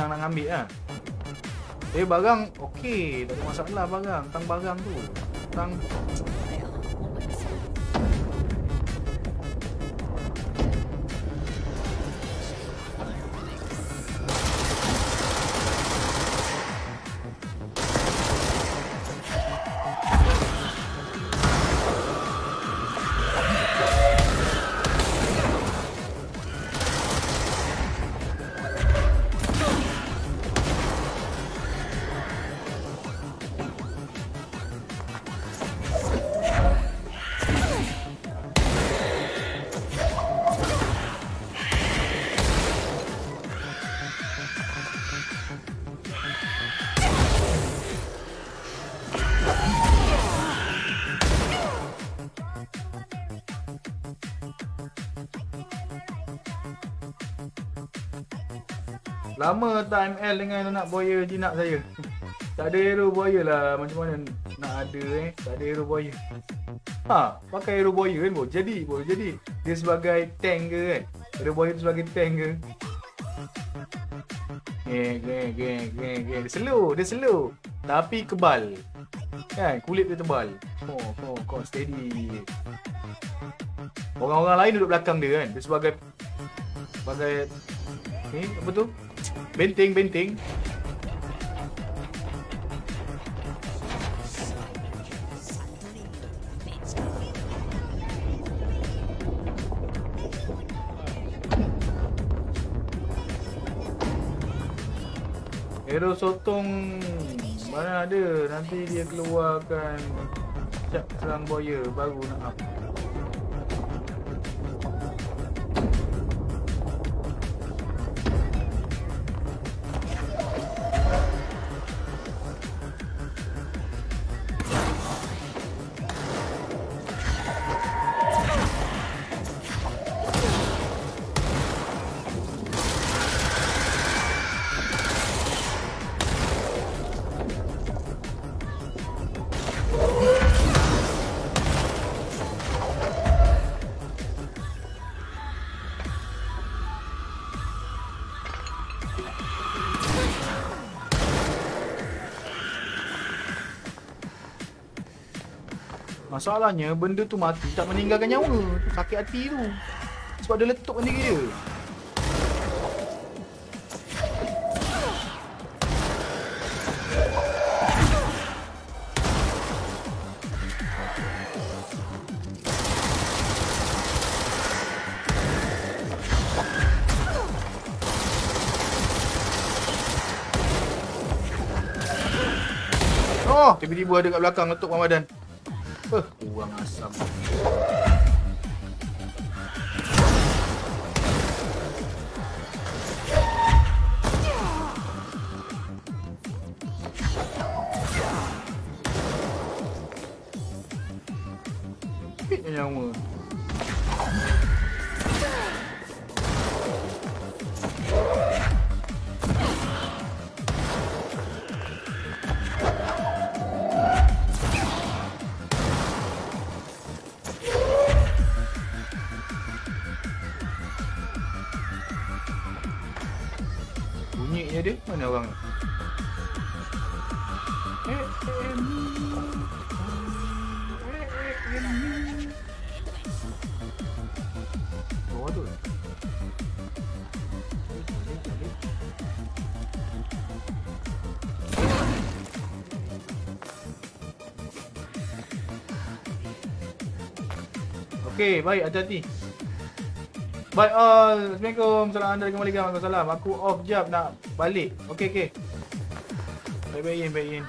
Senang nak ambil lah. Eh barang okey, tak ada masalah barang. Tang barang tu. Tang Lama tak ML dengan anak boya jinak saya. Tak ada hero boya lah. Macam mana nak ada eh. Tak ada hero boya. Ha, pakai hero boya kan boleh jadi, boleh jadi. Dia sebagai tank ke kan? Hero boya tu sebagai tank ke? Geng, geng, geng, geng, geng. Dia slow, dia slow. Tapi kebal. Kan, kulit dia tebal. Oh, oh, kau steady. Orang-orang lain duduk belakang dia kan. Dia sebagai sebagai ni apa tu? Benteng, benteng. Hero sotong mana ada nanti dia keluarkan cap serang boya baru nak up. Masalahnya benda tu mati tak meninggalkan nyawa. Sakit hati tu. Sebab dia letupkan diri dia. Oh, tiba-tiba ada kat belakang letup Ramadan. Eh, kurang Okey, baik hati-hati. Baik all. Assalamualaikum. Salam anda kembali Waalaikumsalam. Aku off jap nak balik. Okey okey. Baik baik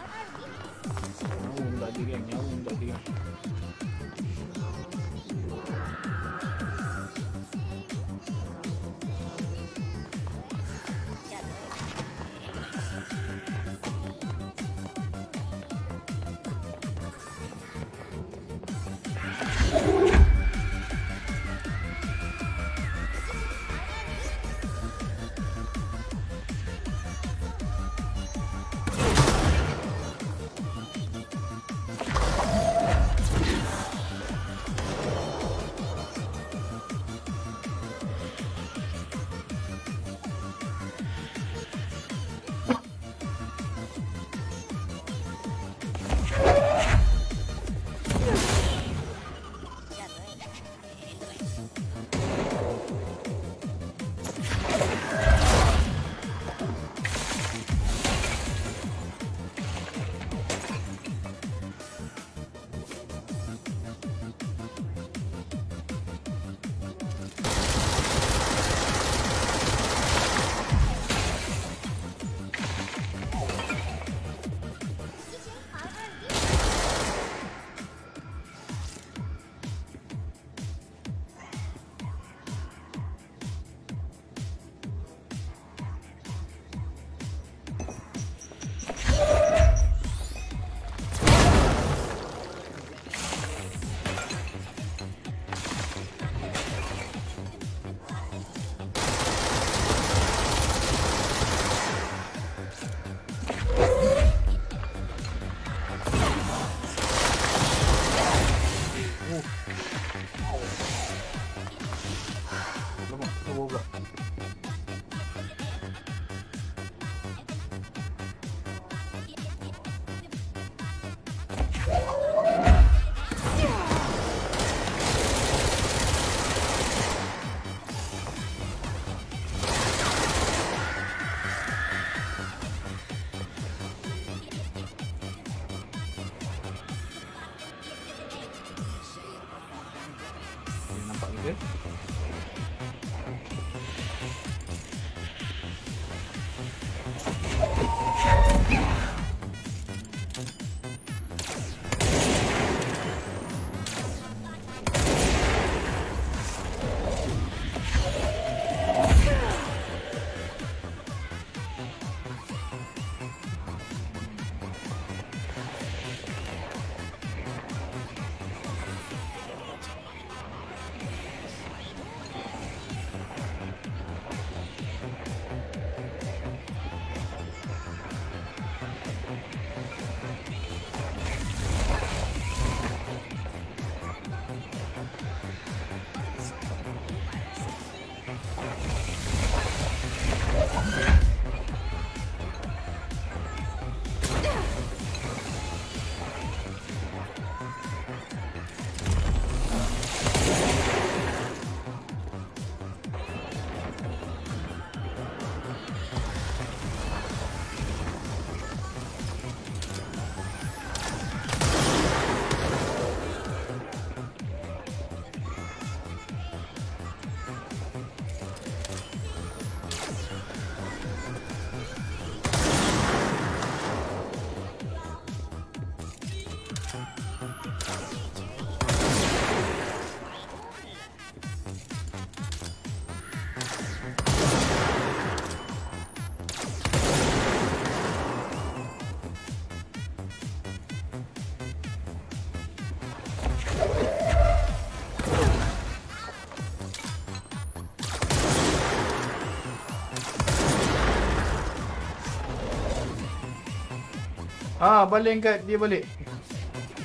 Ah, balik kat dia balik.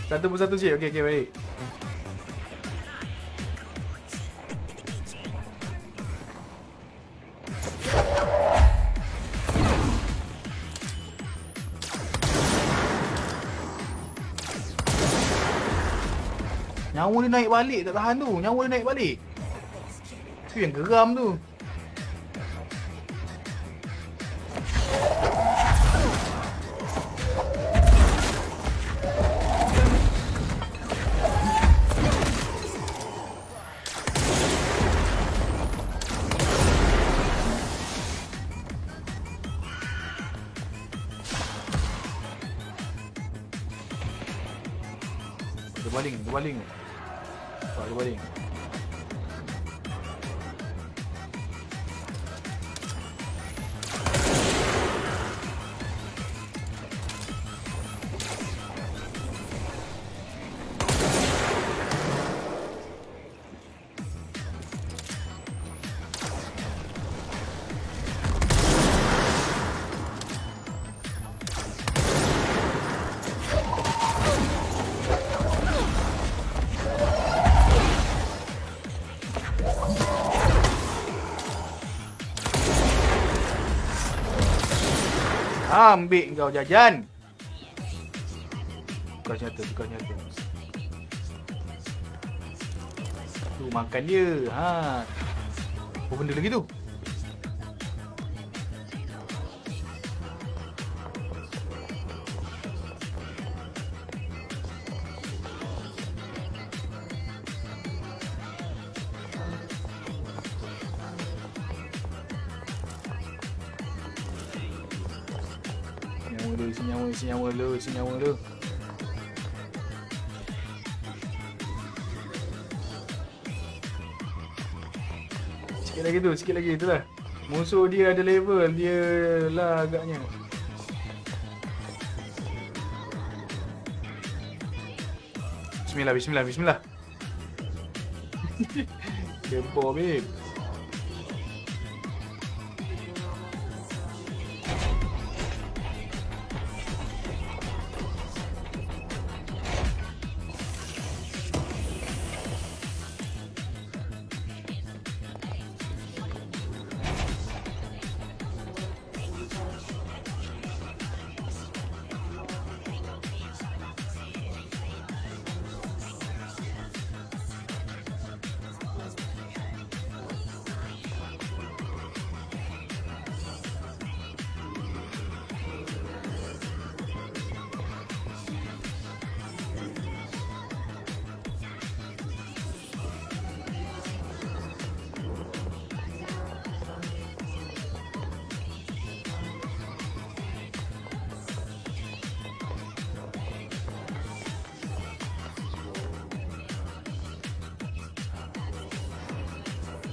Satu persatu cik. Okey, okey, baik. Nyawa dia naik balik tak tahan tu. Nyawa dia naik balik. Tu yang geram tu. Ambil kau jajan. Tugas nyata, tugas nyata. Tu makan dia. Ha. Apa benda lagi tu? Tu, sikit lagi tu lah. Musuh dia ada level, dia lah agaknya. Bismillah, bismillah, bismillah. [laughs] Kempor, babe.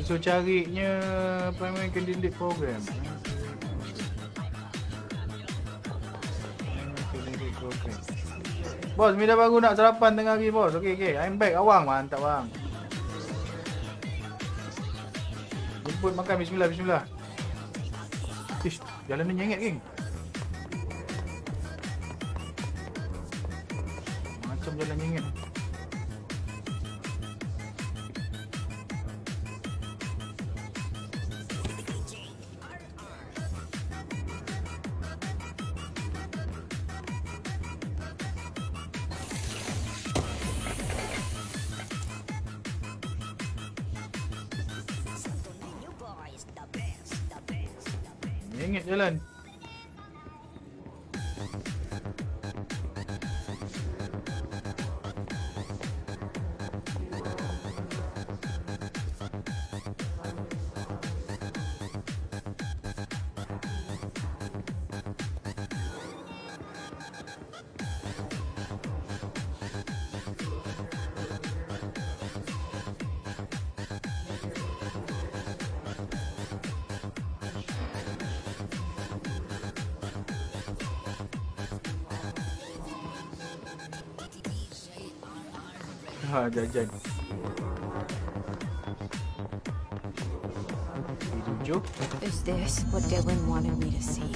So carinya primary candidate program. Program. Bos, Mida baru nak sarapan tengah hari bos. Okey okey, I'm back awang mantap bang. Jemput makan bismillah bismillah. Ish, jalan ni nyengit geng. Jajan. Hijau. Is this what Dylan wanted me to see?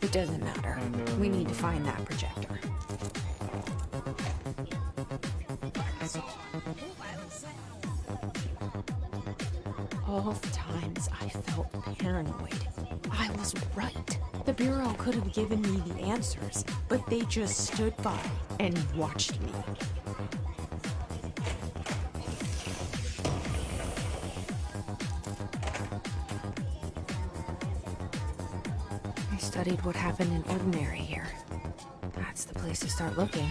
It doesn't matter. We need to find that projector. All the times I felt paranoid, I was right. The Bureau could have given me the answers, but they just stood by and watched me. Happened in Ordinary here. That's the place to start looking.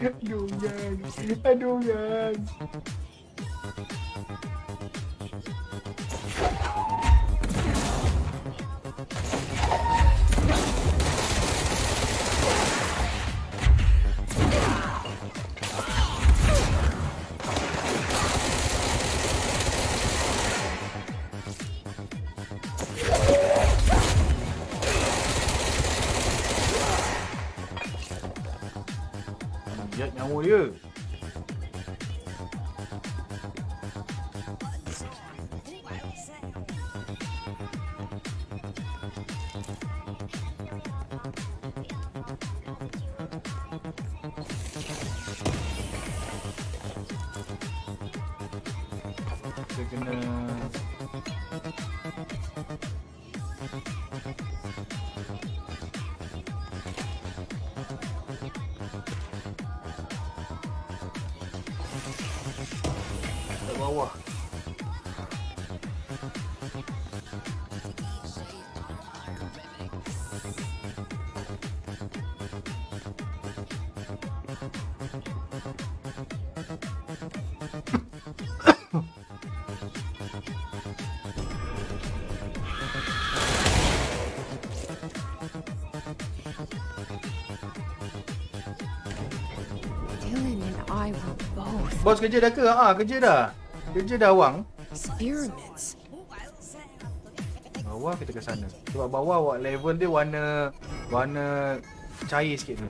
Aduh, Yan. Jat nyawa dia. Kita Bos kerja dah ke? Ha, kerja dah. Kerja dah awang. experiments. Bawah kita ke sana. Sebab bawah awak level dia warna warna cair sikit tu.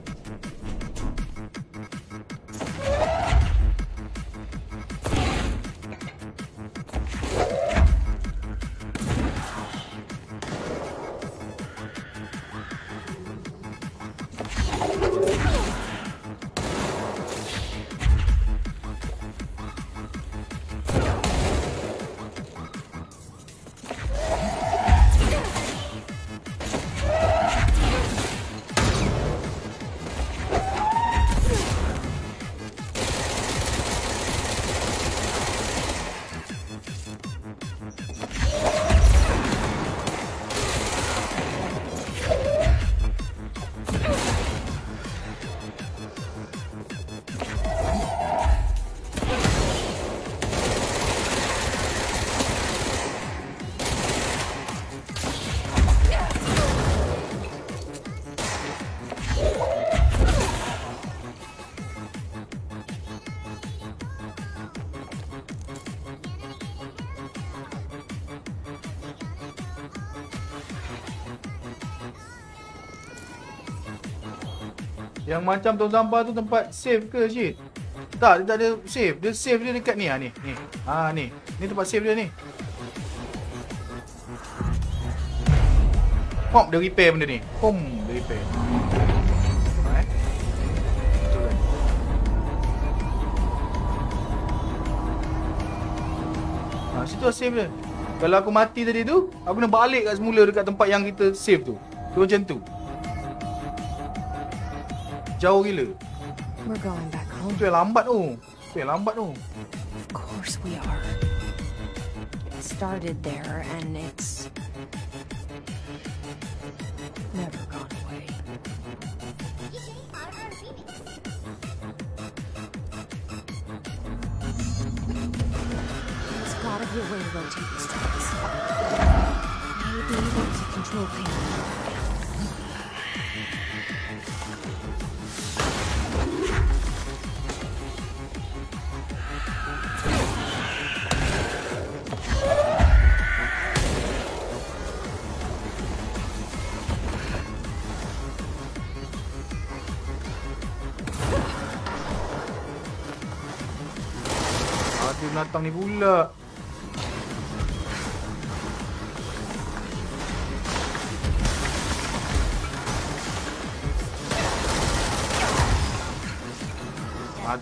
Yang macam tong sampah tu tempat save ke shit? Tak, dia tak ada save. Dia save dia dekat ni ah ni. Ni. Ha ni. Ni tempat save dia ni. Pom dia repair benda ni. Pom dia repair. Ha, eh? Kan? Ha, situ lah save dia. Kalau aku mati tadi tu, aku kena balik kat semula dekat tempat yang kita save tu. Tu macam tu. Jauh gila. We're going back home. Tu lambat tu. Tu lambat tu. Of course we are. It started there and it's never gone away. There's gotta be a way to rotate these tracks. Maybe there's a control panel.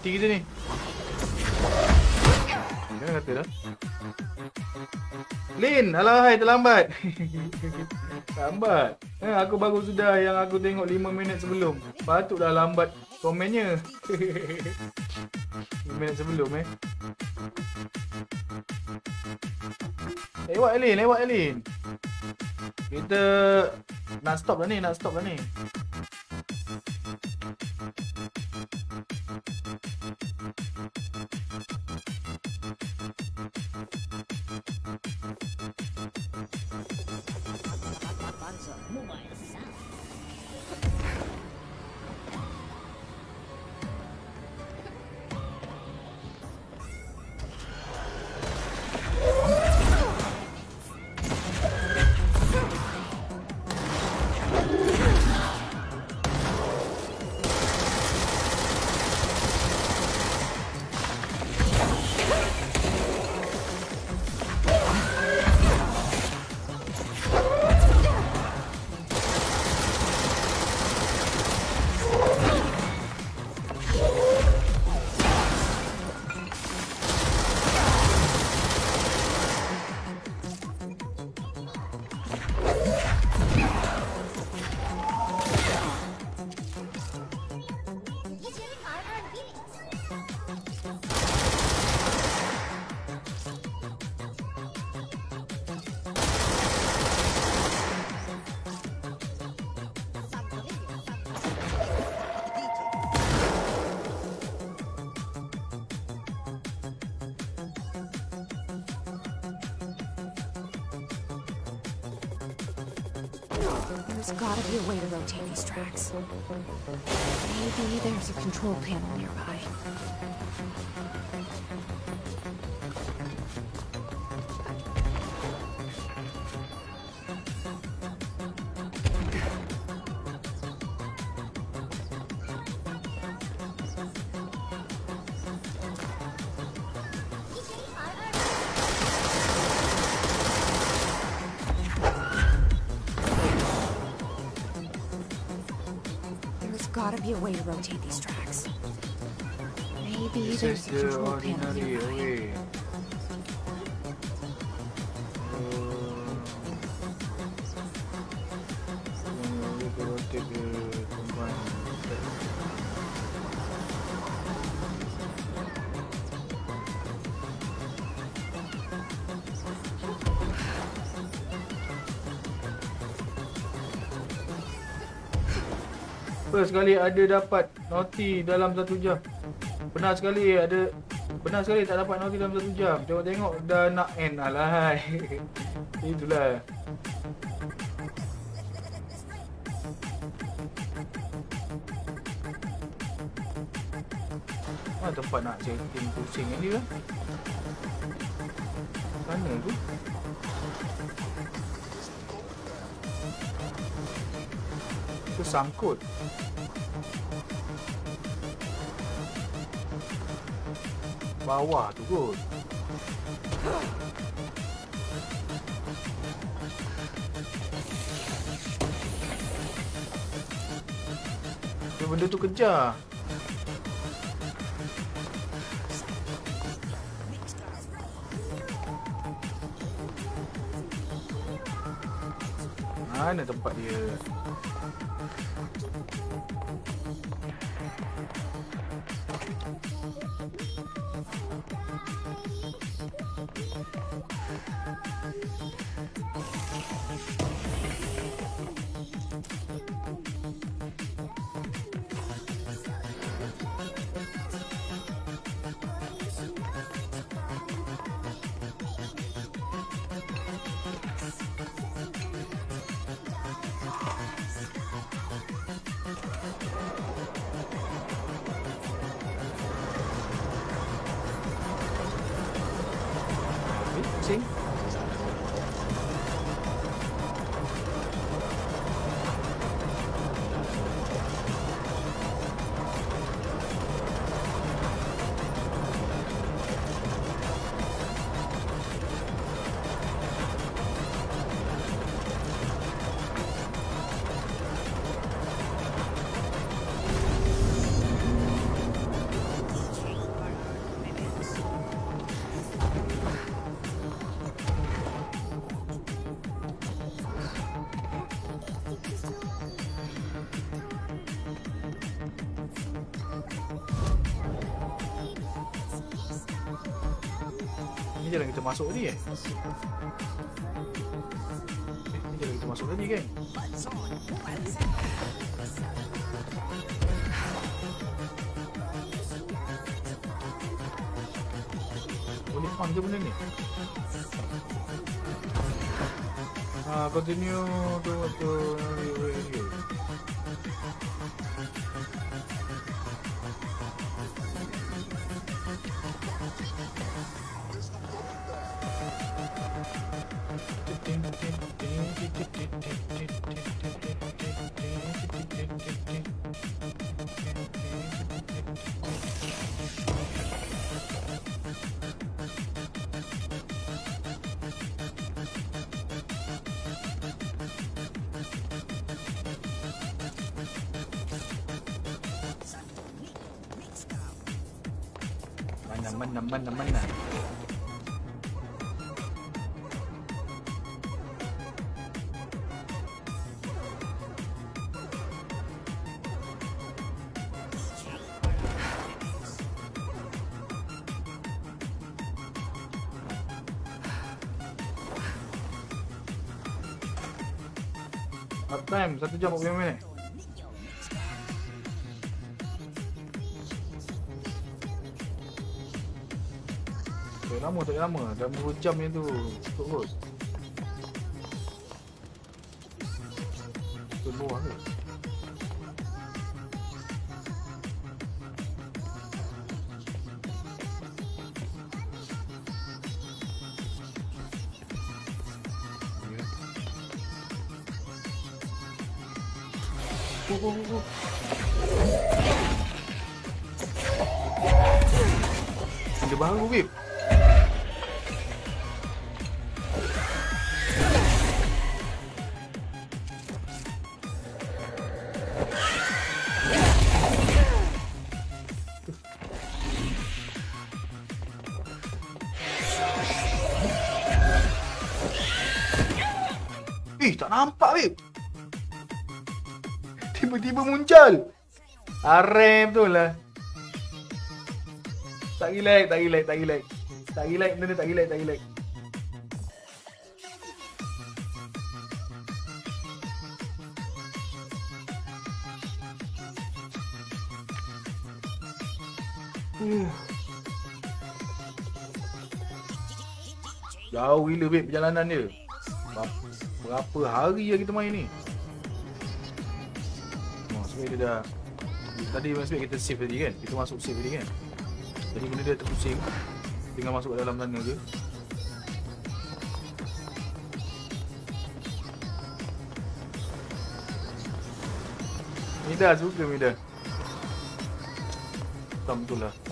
Kita ni. Jangan kata dah. Lin, alah hai terlambat. [laughs] lambat. Eh, aku baru sudah yang aku tengok 5 minit sebelum. Patutlah lambat komennya. [laughs] 5 minit sebelum eh. Lewat Elin, lewat Elin. Kita nak stop dah ni, nak stop dah ni. There's gotta be a way to rotate these tracks. Maybe there's a control panel nearby. First sekali ada dapat noti dalam satu jam. Benar sekali ada Benar sekali tak dapat noti dalam satu jam. Tengok-tengok dah nak end alahai. [laughs] Itulah. Mana tempat nak setting pusing ni lah. Mana? Tu sangkut. Bawah tu kot. Dia benda tu kejar. Mana tempat dia? Kita masuk tadi eh? Eh, ni kita masuk tadi kan? Boleh on ke benda ni? Ah, continue to to Up time, 1 jam 40 minit. Tak lama, tak lama. Dalam 2 jam ni tu. Cukup Arem tu lah. Tak relax, tak relax, tak relax. Tak relax, benda ni tak relax, tak relax. Uh. Jauh gila babe perjalanan dia. Berapa, berapa hari lah kita main ni? Oh, sebab dia dah Tadi sebab kita save tadi kan? Kita masuk save tadi kan? Jadi benda dia terpusing. Tinggal masuk dalam sana je. Mida suka Mida. Hitam tu lah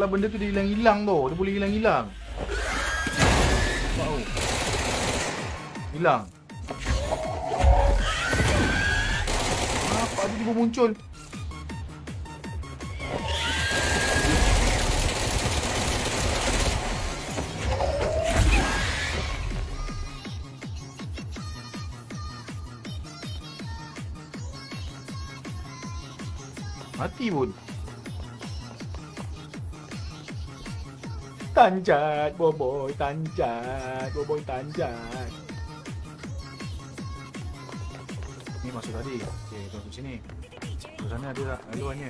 Masalah benda tu dia hilang-hilang tau. Dia boleh hilang-hilang. Wow. Hilang. Apa dia tiba muncul? Mati pun. Tanjat, boboy, tanjat, boboy, tanjat. Ni masuk tadi. Okey, masuk sini. Di sana ada tak haluannya?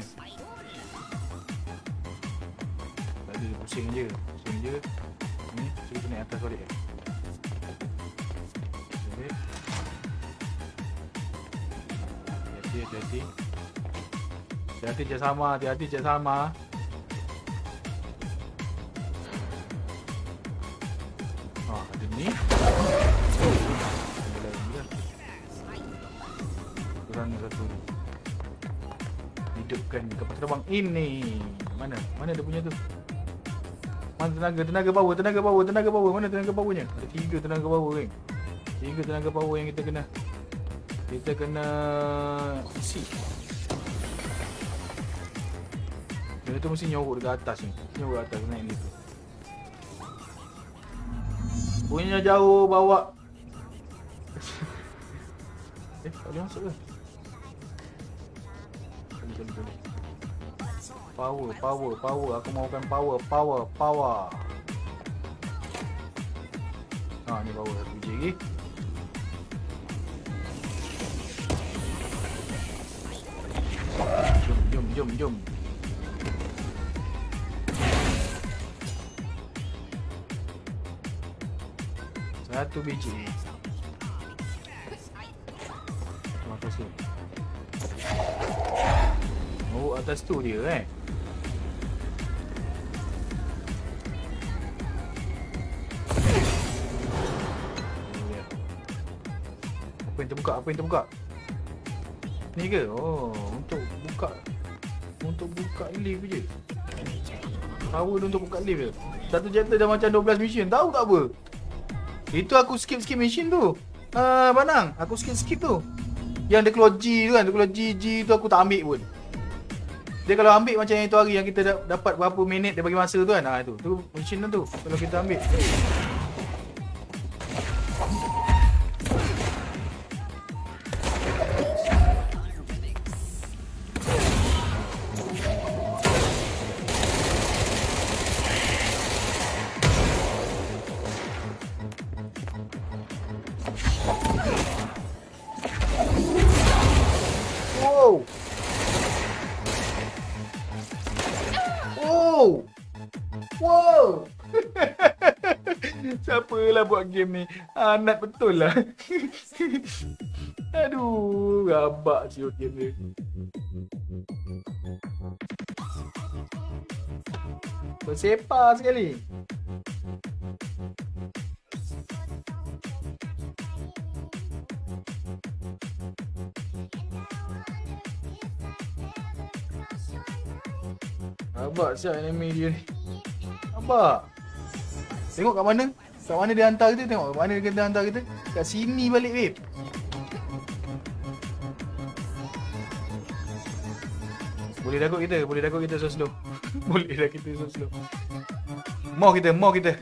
Tadi pusing je. Pusing je. Ni, kita naik atas balik. Hati-hati, hati-hati. Hati-hati sama, hati-hati sama. Ini. Mana? Mana dia punya tu? Mana tenaga? Tenaga power, tenaga power, tenaga power. Mana tenaga powernya? Ada tiga tenaga power kan? Tiga tenaga power yang kita kena. Kita kena isi. Dia tu mesti nyorok dekat atas ni. Nyorok atas naik ni. Bunyinya jauh bawa. [laughs] eh, tak boleh masuk ke? Boleh, boleh, boleh. Power, power, power. Aku mahukan power, power, power. Ha, ni power satu biji lagi. Jom, jom, jom, jom. Satu biji. Atas tu dia eh. Oh, ya. Apa yang terbuka? Apa yang terbuka? Ni ke? Oh, untuk buka untuk buka lift je. Power dia untuk buka lift je. Satu chapter dah macam 12 mission. Tahu tak apa? Itu aku skip-skip mission tu. Ah, uh, Banang, aku skip-skip tu. Yang dia keluar G tu kan, dia keluar G, G tu aku tak ambil pun. Dia kalau ambil macam yang itu hari yang kita da- dapat berapa minit dia bagi masa tu kan. Ah tu. Tu mission tu kalau kita ambil. Buat game ni? Anak betul lah. [laughs] Aduh, rabak siut game ni. Bersepah sekali. Rabak siap anime dia ni. Rabak. Tengok kat mana? Kat mana dia hantar kita? Tengok mana dia hantar kita? Kat sini balik, babe. Boleh dah kot kita, boleh dah kot kita so slow. [laughs] boleh dah kita so slow. Mau kita, mau kita.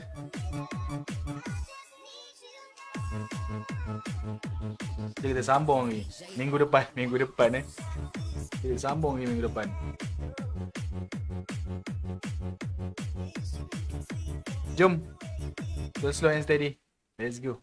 Kita, kita sambung lagi. Minggu depan, minggu depan eh. Kita sambung lagi minggu depan. Jom. Go slow and steady. Let's go.